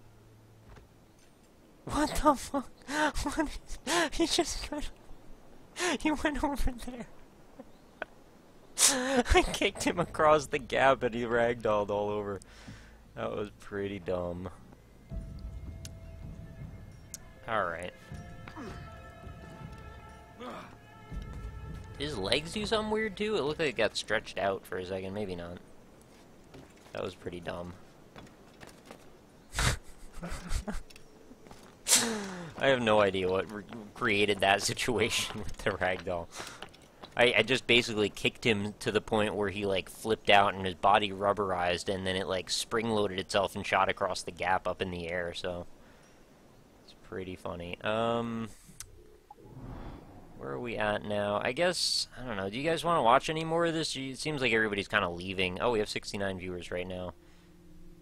What the fuck? What is... He just went... He went over there. I kicked him across the gap and he ragdolled all over. That was pretty dumb. Alright. His legs do something weird too? It looked like it got stretched out for a second. Maybe not. That was pretty dumb. I have no idea what created that situation with the ragdoll. I, I just basically kicked him to the point where he like flipped out and his body rubberized and then it like spring loaded itself and shot across the gap up in the air so it's pretty funny. Um where are we at now? I guess I don't know do you guys want to watch any more of this? It seems like everybody's kind of leaving. Oh we have 69 viewers right now.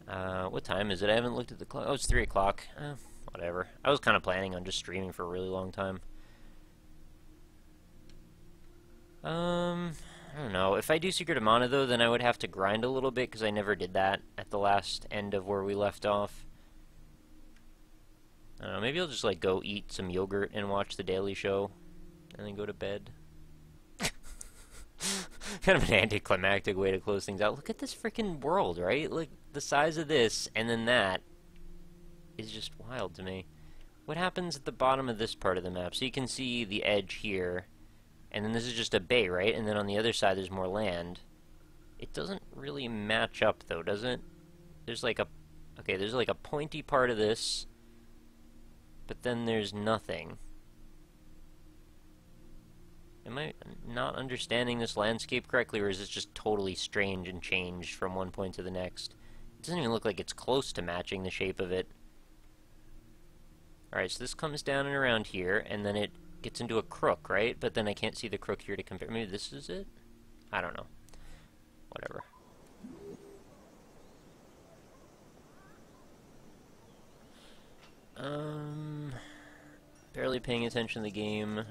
Uh what time is it? I haven't looked at the clock. Oh it's 3 o'clock. Eh, whatever. I was kind of planning on just streaming for a really long time um, I don't know. If I do Secret of Mana, though, then I would have to grind a little bit, because I never did that at the last end of where we left off. I don't know, maybe I'll just, like, go eat some yogurt and watch The Daily Show, and then go to bed. kind of an anticlimactic way to close things out. Look at this freaking world, right? Like, the size of this, and then that, is just wild to me. What happens at the bottom of this part of the map? So you can see the edge here, and then this is just a bay, right? And then on the other side there's more land. It doesn't really match up though, does it? There's like a... Okay, there's like a pointy part of this, but then there's nothing. Am I not understanding this landscape correctly, or is this just totally strange and changed from one point to the next? It doesn't even look like it's close to matching the shape of it. Alright, so this comes down and around here, and then it gets into a crook, right? But then I can't see the crook here to compare. Maybe this is it? I don't know. Whatever. Um, barely paying attention to the game.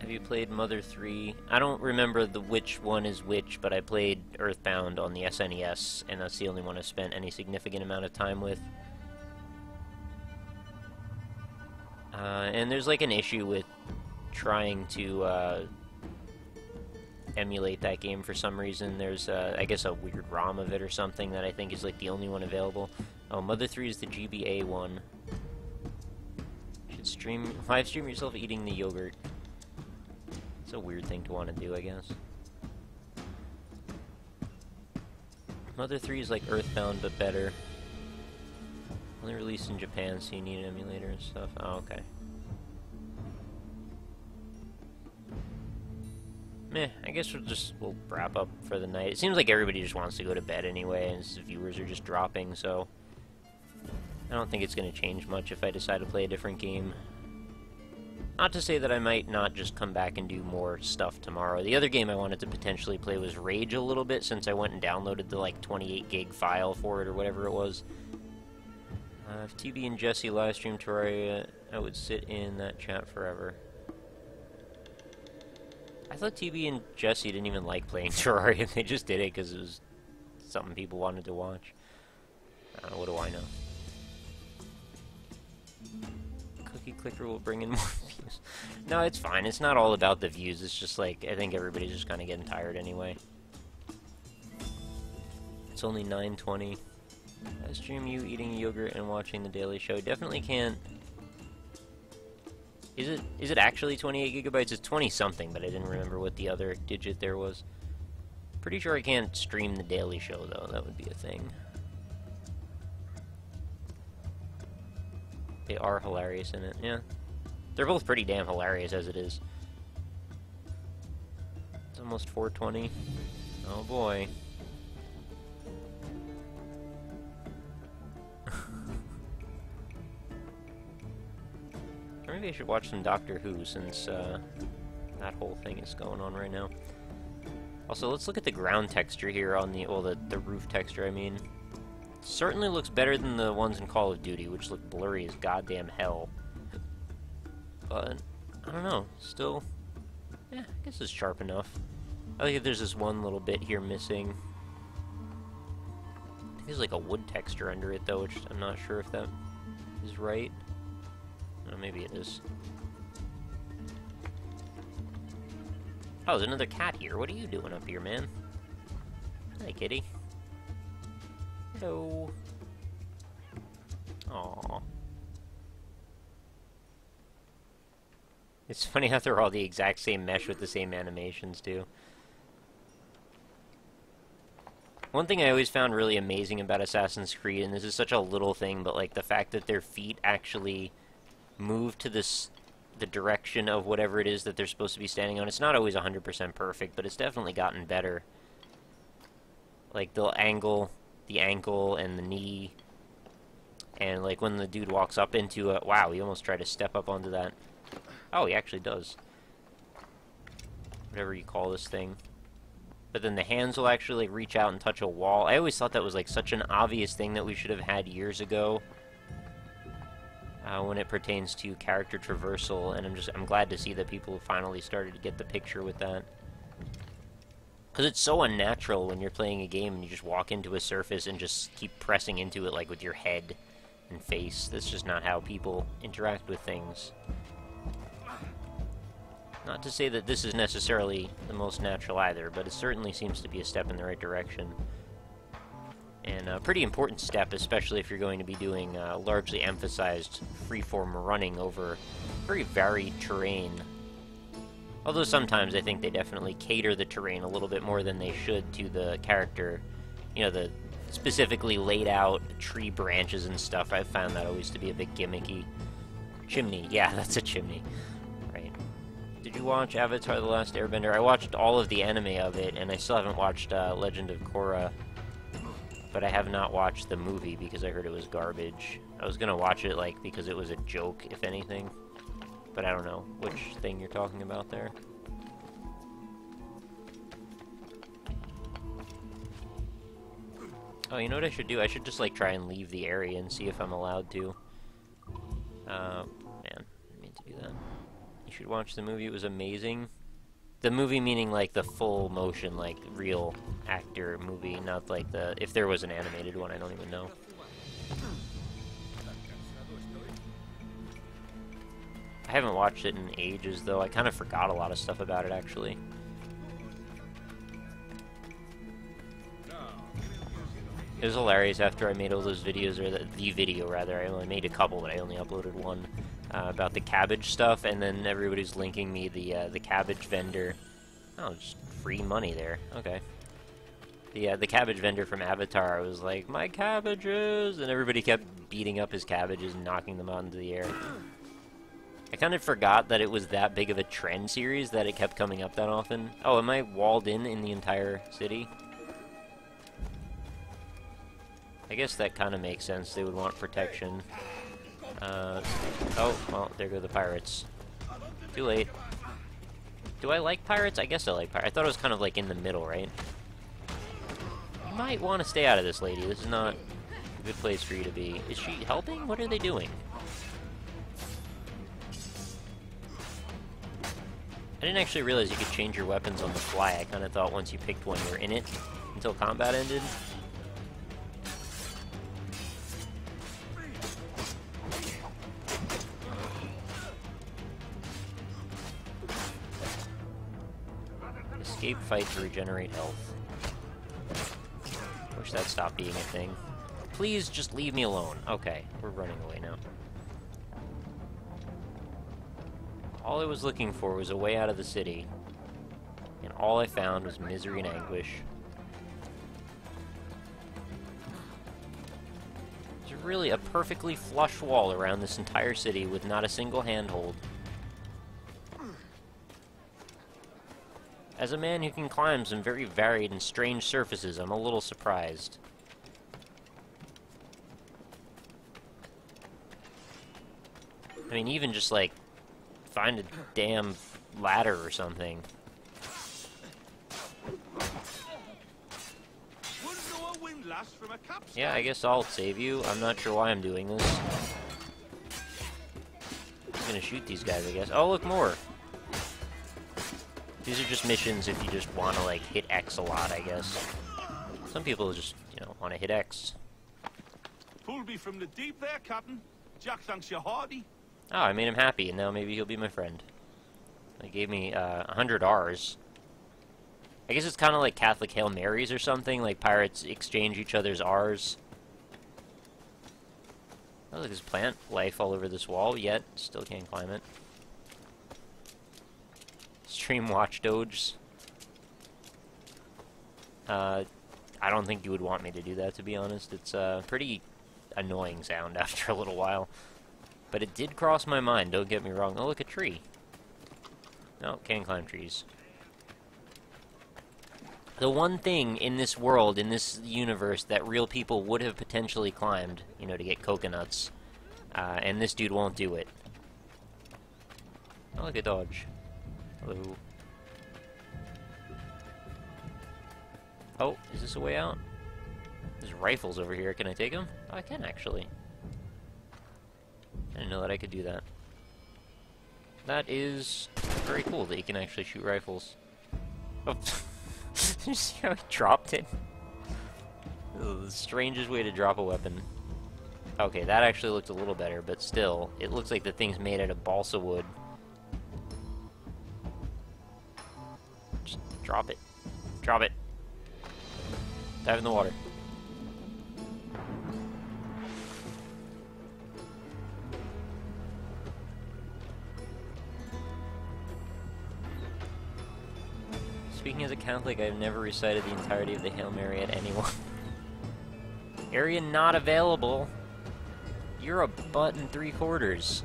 Have you played Mother 3? I don't remember the which one is which, but I played Earthbound on the SNES, and that's the only one I spent any significant amount of time with. Uh, and there's like an issue with trying to uh, emulate that game for some reason. There's, uh, I guess, a weird ROM of it or something that I think is like the only one available. Oh, Mother 3 is the GBA one. should stream, live stream yourself eating the yogurt. It's a weird thing to want to do, I guess. Mother 3 is like Earthbound, but better. Only released in Japan, so you need an emulator and stuff. Oh, okay. meh, I guess we'll just we'll wrap up for the night. It seems like everybody just wants to go to bed anyway, and the viewers are just dropping, so I don't think it's going to change much if I decide to play a different game. Not to say that I might not just come back and do more stuff tomorrow. The other game I wanted to potentially play was Rage a little bit, since I went and downloaded the like 28 gig file for it or whatever it was. Uh, if TB and Jesse livestream Terraria, I would sit in that chat forever. I thought TB and Jesse didn't even like playing Terraria. They just did it because it was something people wanted to watch. Uh, what do I know? Cookie Clicker will bring in more views. No, it's fine. It's not all about the views. It's just like, I think everybody's just kind of getting tired anyway. It's only 9.20. I stream you eating yogurt and watching The Daily Show. Definitely can't is it is it actually 28 gigabytes? It's 20 something, but I didn't remember what the other digit there was. Pretty sure I can't stream the Daily Show though. That would be a thing. They are hilarious in it, yeah. They're both pretty damn hilarious as it is. It's almost 420. Oh boy. Maybe I should watch some Doctor Who since uh, that whole thing is going on right now. Also, let's look at the ground texture here on the, well, the, the roof texture, I mean. Certainly looks better than the ones in Call of Duty, which look blurry as goddamn hell. But, I don't know, still, yeah, I guess it's sharp enough. I think there's this one little bit here missing. There's like a wood texture under it, though, which I'm not sure if that is right. Oh, maybe it is. Oh, there's another cat here. What are you doing up here, man? Hi, kitty. Hello. Aww. It's funny how they're all the exact same mesh with the same animations, too. One thing I always found really amazing about Assassin's Creed, and this is such a little thing, but like the fact that their feet actually move to this the direction of whatever it is that they're supposed to be standing on. It's not always 100% perfect, but it's definitely gotten better. Like, they'll angle the ankle and the knee. And, like, when the dude walks up into a... Wow, he almost tried to step up onto that. Oh, he actually does. Whatever you call this thing. But then the hands will actually reach out and touch a wall. I always thought that was, like, such an obvious thing that we should have had years ago uh, when it pertains to character traversal, and I'm just I'm glad to see that people finally started to get the picture with that. Because it's so unnatural when you're playing a game and you just walk into a surface and just keep pressing into it like with your head and face. That's just not how people interact with things. Not to say that this is necessarily the most natural either, but it certainly seems to be a step in the right direction and a pretty important step, especially if you're going to be doing uh, largely emphasized freeform running over very varied terrain. Although sometimes I think they definitely cater the terrain a little bit more than they should to the character. You know, the specifically laid out tree branches and stuff. I've found that always to be a bit gimmicky. Chimney, yeah, that's a chimney. Right. Did you watch Avatar The Last Airbender? I watched all of the anime of it, and I still haven't watched uh, Legend of Korra but I have not watched the movie because I heard it was garbage. I was gonna watch it, like, because it was a joke, if anything. But I don't know which thing you're talking about there. Oh, you know what I should do? I should just, like, try and leave the area and see if I'm allowed to. Uh, man, I need to do that. You should watch the movie, it was amazing. The movie meaning like the full motion, like real actor movie, not like the if there was an animated one, I don't even know. I haven't watched it in ages though. I kind of forgot a lot of stuff about it actually. It was hilarious after I made all those videos, or the, the video rather. I only made a couple, but I only uploaded one uh, about the cabbage stuff, and then everybody's linking me the uh, the cabbage vendor. Oh, just free money there. Okay. The uh, the cabbage vendor from Avatar was like, "My cabbages," and everybody kept beating up his cabbages and knocking them out into the air. I kind of forgot that it was that big of a trend series that it kept coming up that often. Oh, am I walled in in the entire city? I guess that kind of makes sense. They would want protection. Uh, oh, well, there go the pirates. Too late. Do I like pirates? I guess I like pirates. I thought it was kind of like in the middle, right? You might want to stay out of this, lady. This is not a good place for you to be. Is she helping? What are they doing? I didn't actually realize you could change your weapons on the fly. I kind of thought once you picked one, you were in it until combat ended. Escape fight to regenerate health. Wish that stopped being a thing. Please just leave me alone. Okay, we're running away now. All I was looking for was a way out of the city. And all I found was misery and anguish. There's really a perfectly flush wall around this entire city with not a single handhold. As a man who can climb some very varied and strange surfaces, I'm a little surprised. I mean, even just like find a damn ladder or something. Yeah, I guess I'll save you. I'm not sure why I'm doing this. I'm gonna shoot these guys, I guess. Oh, look, more! These are just missions if you just want to, like, hit X a lot, I guess. Some people just, you know, want to hit X. Pulled me from the deep there, Captain. Jack thanks you hearty. Oh, I made him happy, and now maybe he'll be my friend. They gave me uh, 100 R's. I guess it's kind of like Catholic Hail Marys or something, like pirates exchange each other's R's. Oh, look, there's plant life all over this wall, yet still can't climb it. Stream watch doge. Uh, I don't think you would want me to do that, to be honest. It's a pretty annoying sound after a little while. But it did cross my mind, don't get me wrong. Oh, look, a tree. No, can't climb trees. The one thing in this world, in this universe, that real people would have potentially climbed, you know, to get coconuts, uh, and this dude won't do it. Oh, look a Dodge. Hello. Oh, is this a way out? There's rifles over here. Can I take them? Oh, I can, actually. I didn't know that I could do that. That is very cool that you can actually shoot rifles. Oh, you see how he dropped it? the strangest way to drop a weapon. Okay, that actually looked a little better, but still, it looks like the thing's made out of balsa wood. Drop it. Drop it. Dive in the water. Speaking as a Catholic, I've never recited the entirety of the Hail Mary at anyone. Area not available. You're a butt and three quarters.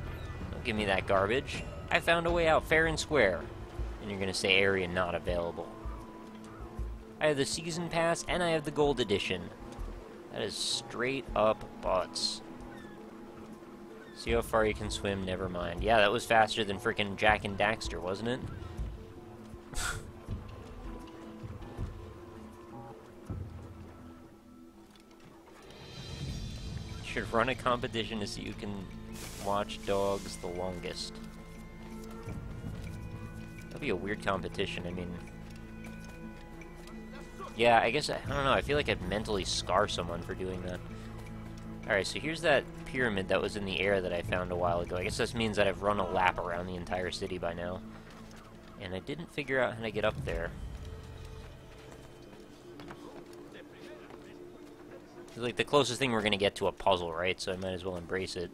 Don't give me that garbage. I found a way out fair and square. And you're gonna say area not available. I have the season pass and I have the gold edition. That is straight up butts. See how far you can swim, never mind. Yeah, that was faster than freaking Jak and Daxter, wasn't it? should run a competition to see who can watch dogs the longest. Be a weird competition, I mean... Yeah, I guess, I, I don't know, I feel like I'd mentally scar someone for doing that. Alright, so here's that pyramid that was in the air that I found a while ago. I guess this means that I've run a lap around the entire city by now. And I didn't figure out how to get up there. It's like the closest thing we're going to get to a puzzle, right? So I might as well embrace it.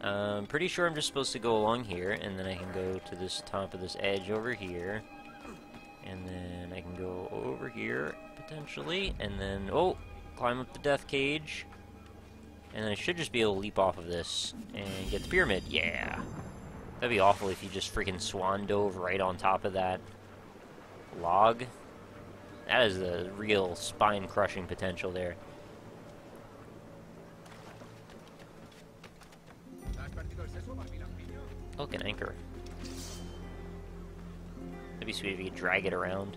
I'm um, pretty sure I'm just supposed to go along here, and then I can go to this top of this edge over here. And then I can go over here, potentially, and then, oh, climb up the death cage. And then I should just be able to leap off of this and get the pyramid. Yeah. That'd be awful if you just freaking swan dove right on top of that log. That is the real spine-crushing potential there. Look, an anchor. That'd be sweet if you could drag it around.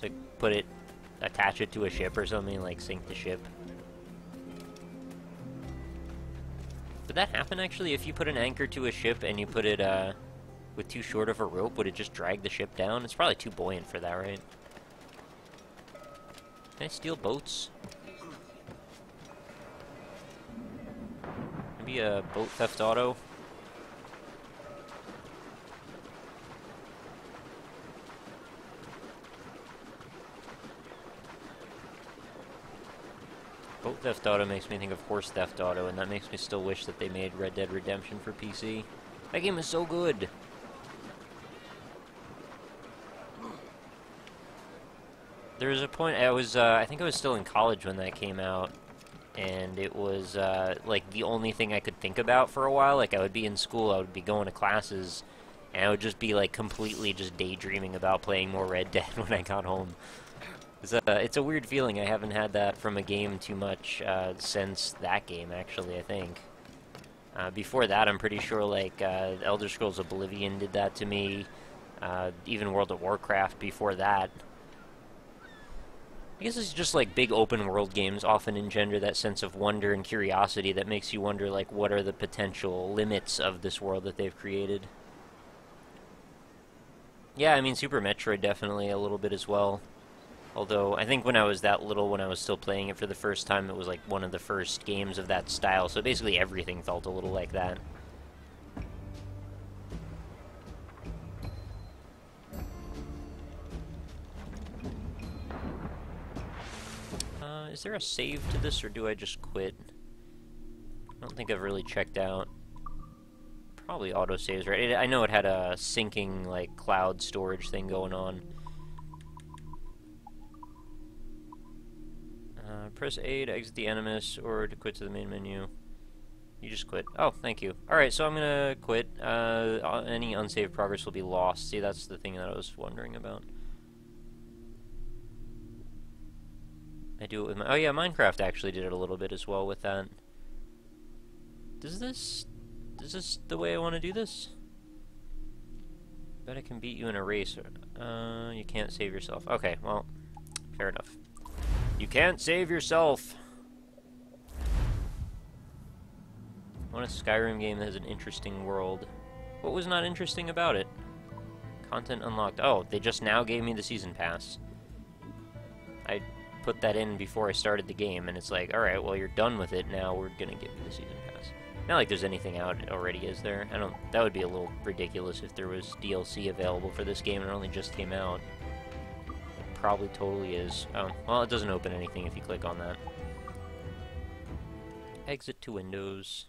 To put it, attach it to a ship or something, like sink the ship. Would that happen actually if you put an anchor to a ship and you put it uh, with too short of a rope? Would it just drag the ship down? It's probably too buoyant for that, right? Can I steal boats? Maybe a boat theft auto? Boat Theft Auto makes me think of Horse Theft Auto, and that makes me still wish that they made Red Dead Redemption for PC. That game is so good. There was a point, I was, uh, I think I was still in college when that came out, and it was, uh, like, the only thing I could think about for a while. Like, I would be in school, I would be going to classes, and I would just be, like, completely just daydreaming about playing more Red Dead when I got home. It's a, it's a weird feeling. I haven't had that from a game too much uh, since that game, actually, I think. Uh, before that, I'm pretty sure, like, uh, Elder Scrolls Oblivion did that to me. Uh, even World of Warcraft before that. I guess it's just like big open world games often engender that sense of wonder and curiosity that makes you wonder, like, what are the potential limits of this world that they've created. Yeah, I mean, Super Metroid definitely a little bit as well. Although, I think when I was that little, when I was still playing it for the first time, it was like one of the first games of that style, so basically everything felt a little like that. Uh, is there a save to this, or do I just quit? I don't think I've really checked out. Probably auto-saves, right? It, I know it had a syncing, like, cloud storage thing going on. Uh, press A to exit the Animus or to quit to the main menu. You just quit. Oh, thank you. Alright, so I'm gonna quit. Uh, any unsaved progress will be lost. See, that's the thing that I was wondering about. I do it with my... Oh yeah, Minecraft actually did it a little bit as well with that. Does this... Is this the way I want to do this? Bet I can beat you in a race. Uh, you can't save yourself. Okay, well, fair enough. You can't save yourself. I want a Skyrim game that has an interesting world. What was not interesting about it? Content unlocked. Oh, they just now gave me the season pass. I put that in before I started the game, and it's like, alright, well, you're done with it, now we're gonna give you the season pass. Not like there's anything out already, is there? I don't... That would be a little ridiculous if there was DLC available for this game and it only just came out probably totally is. Oh, well, it doesn't open anything if you click on that. Exit to Windows.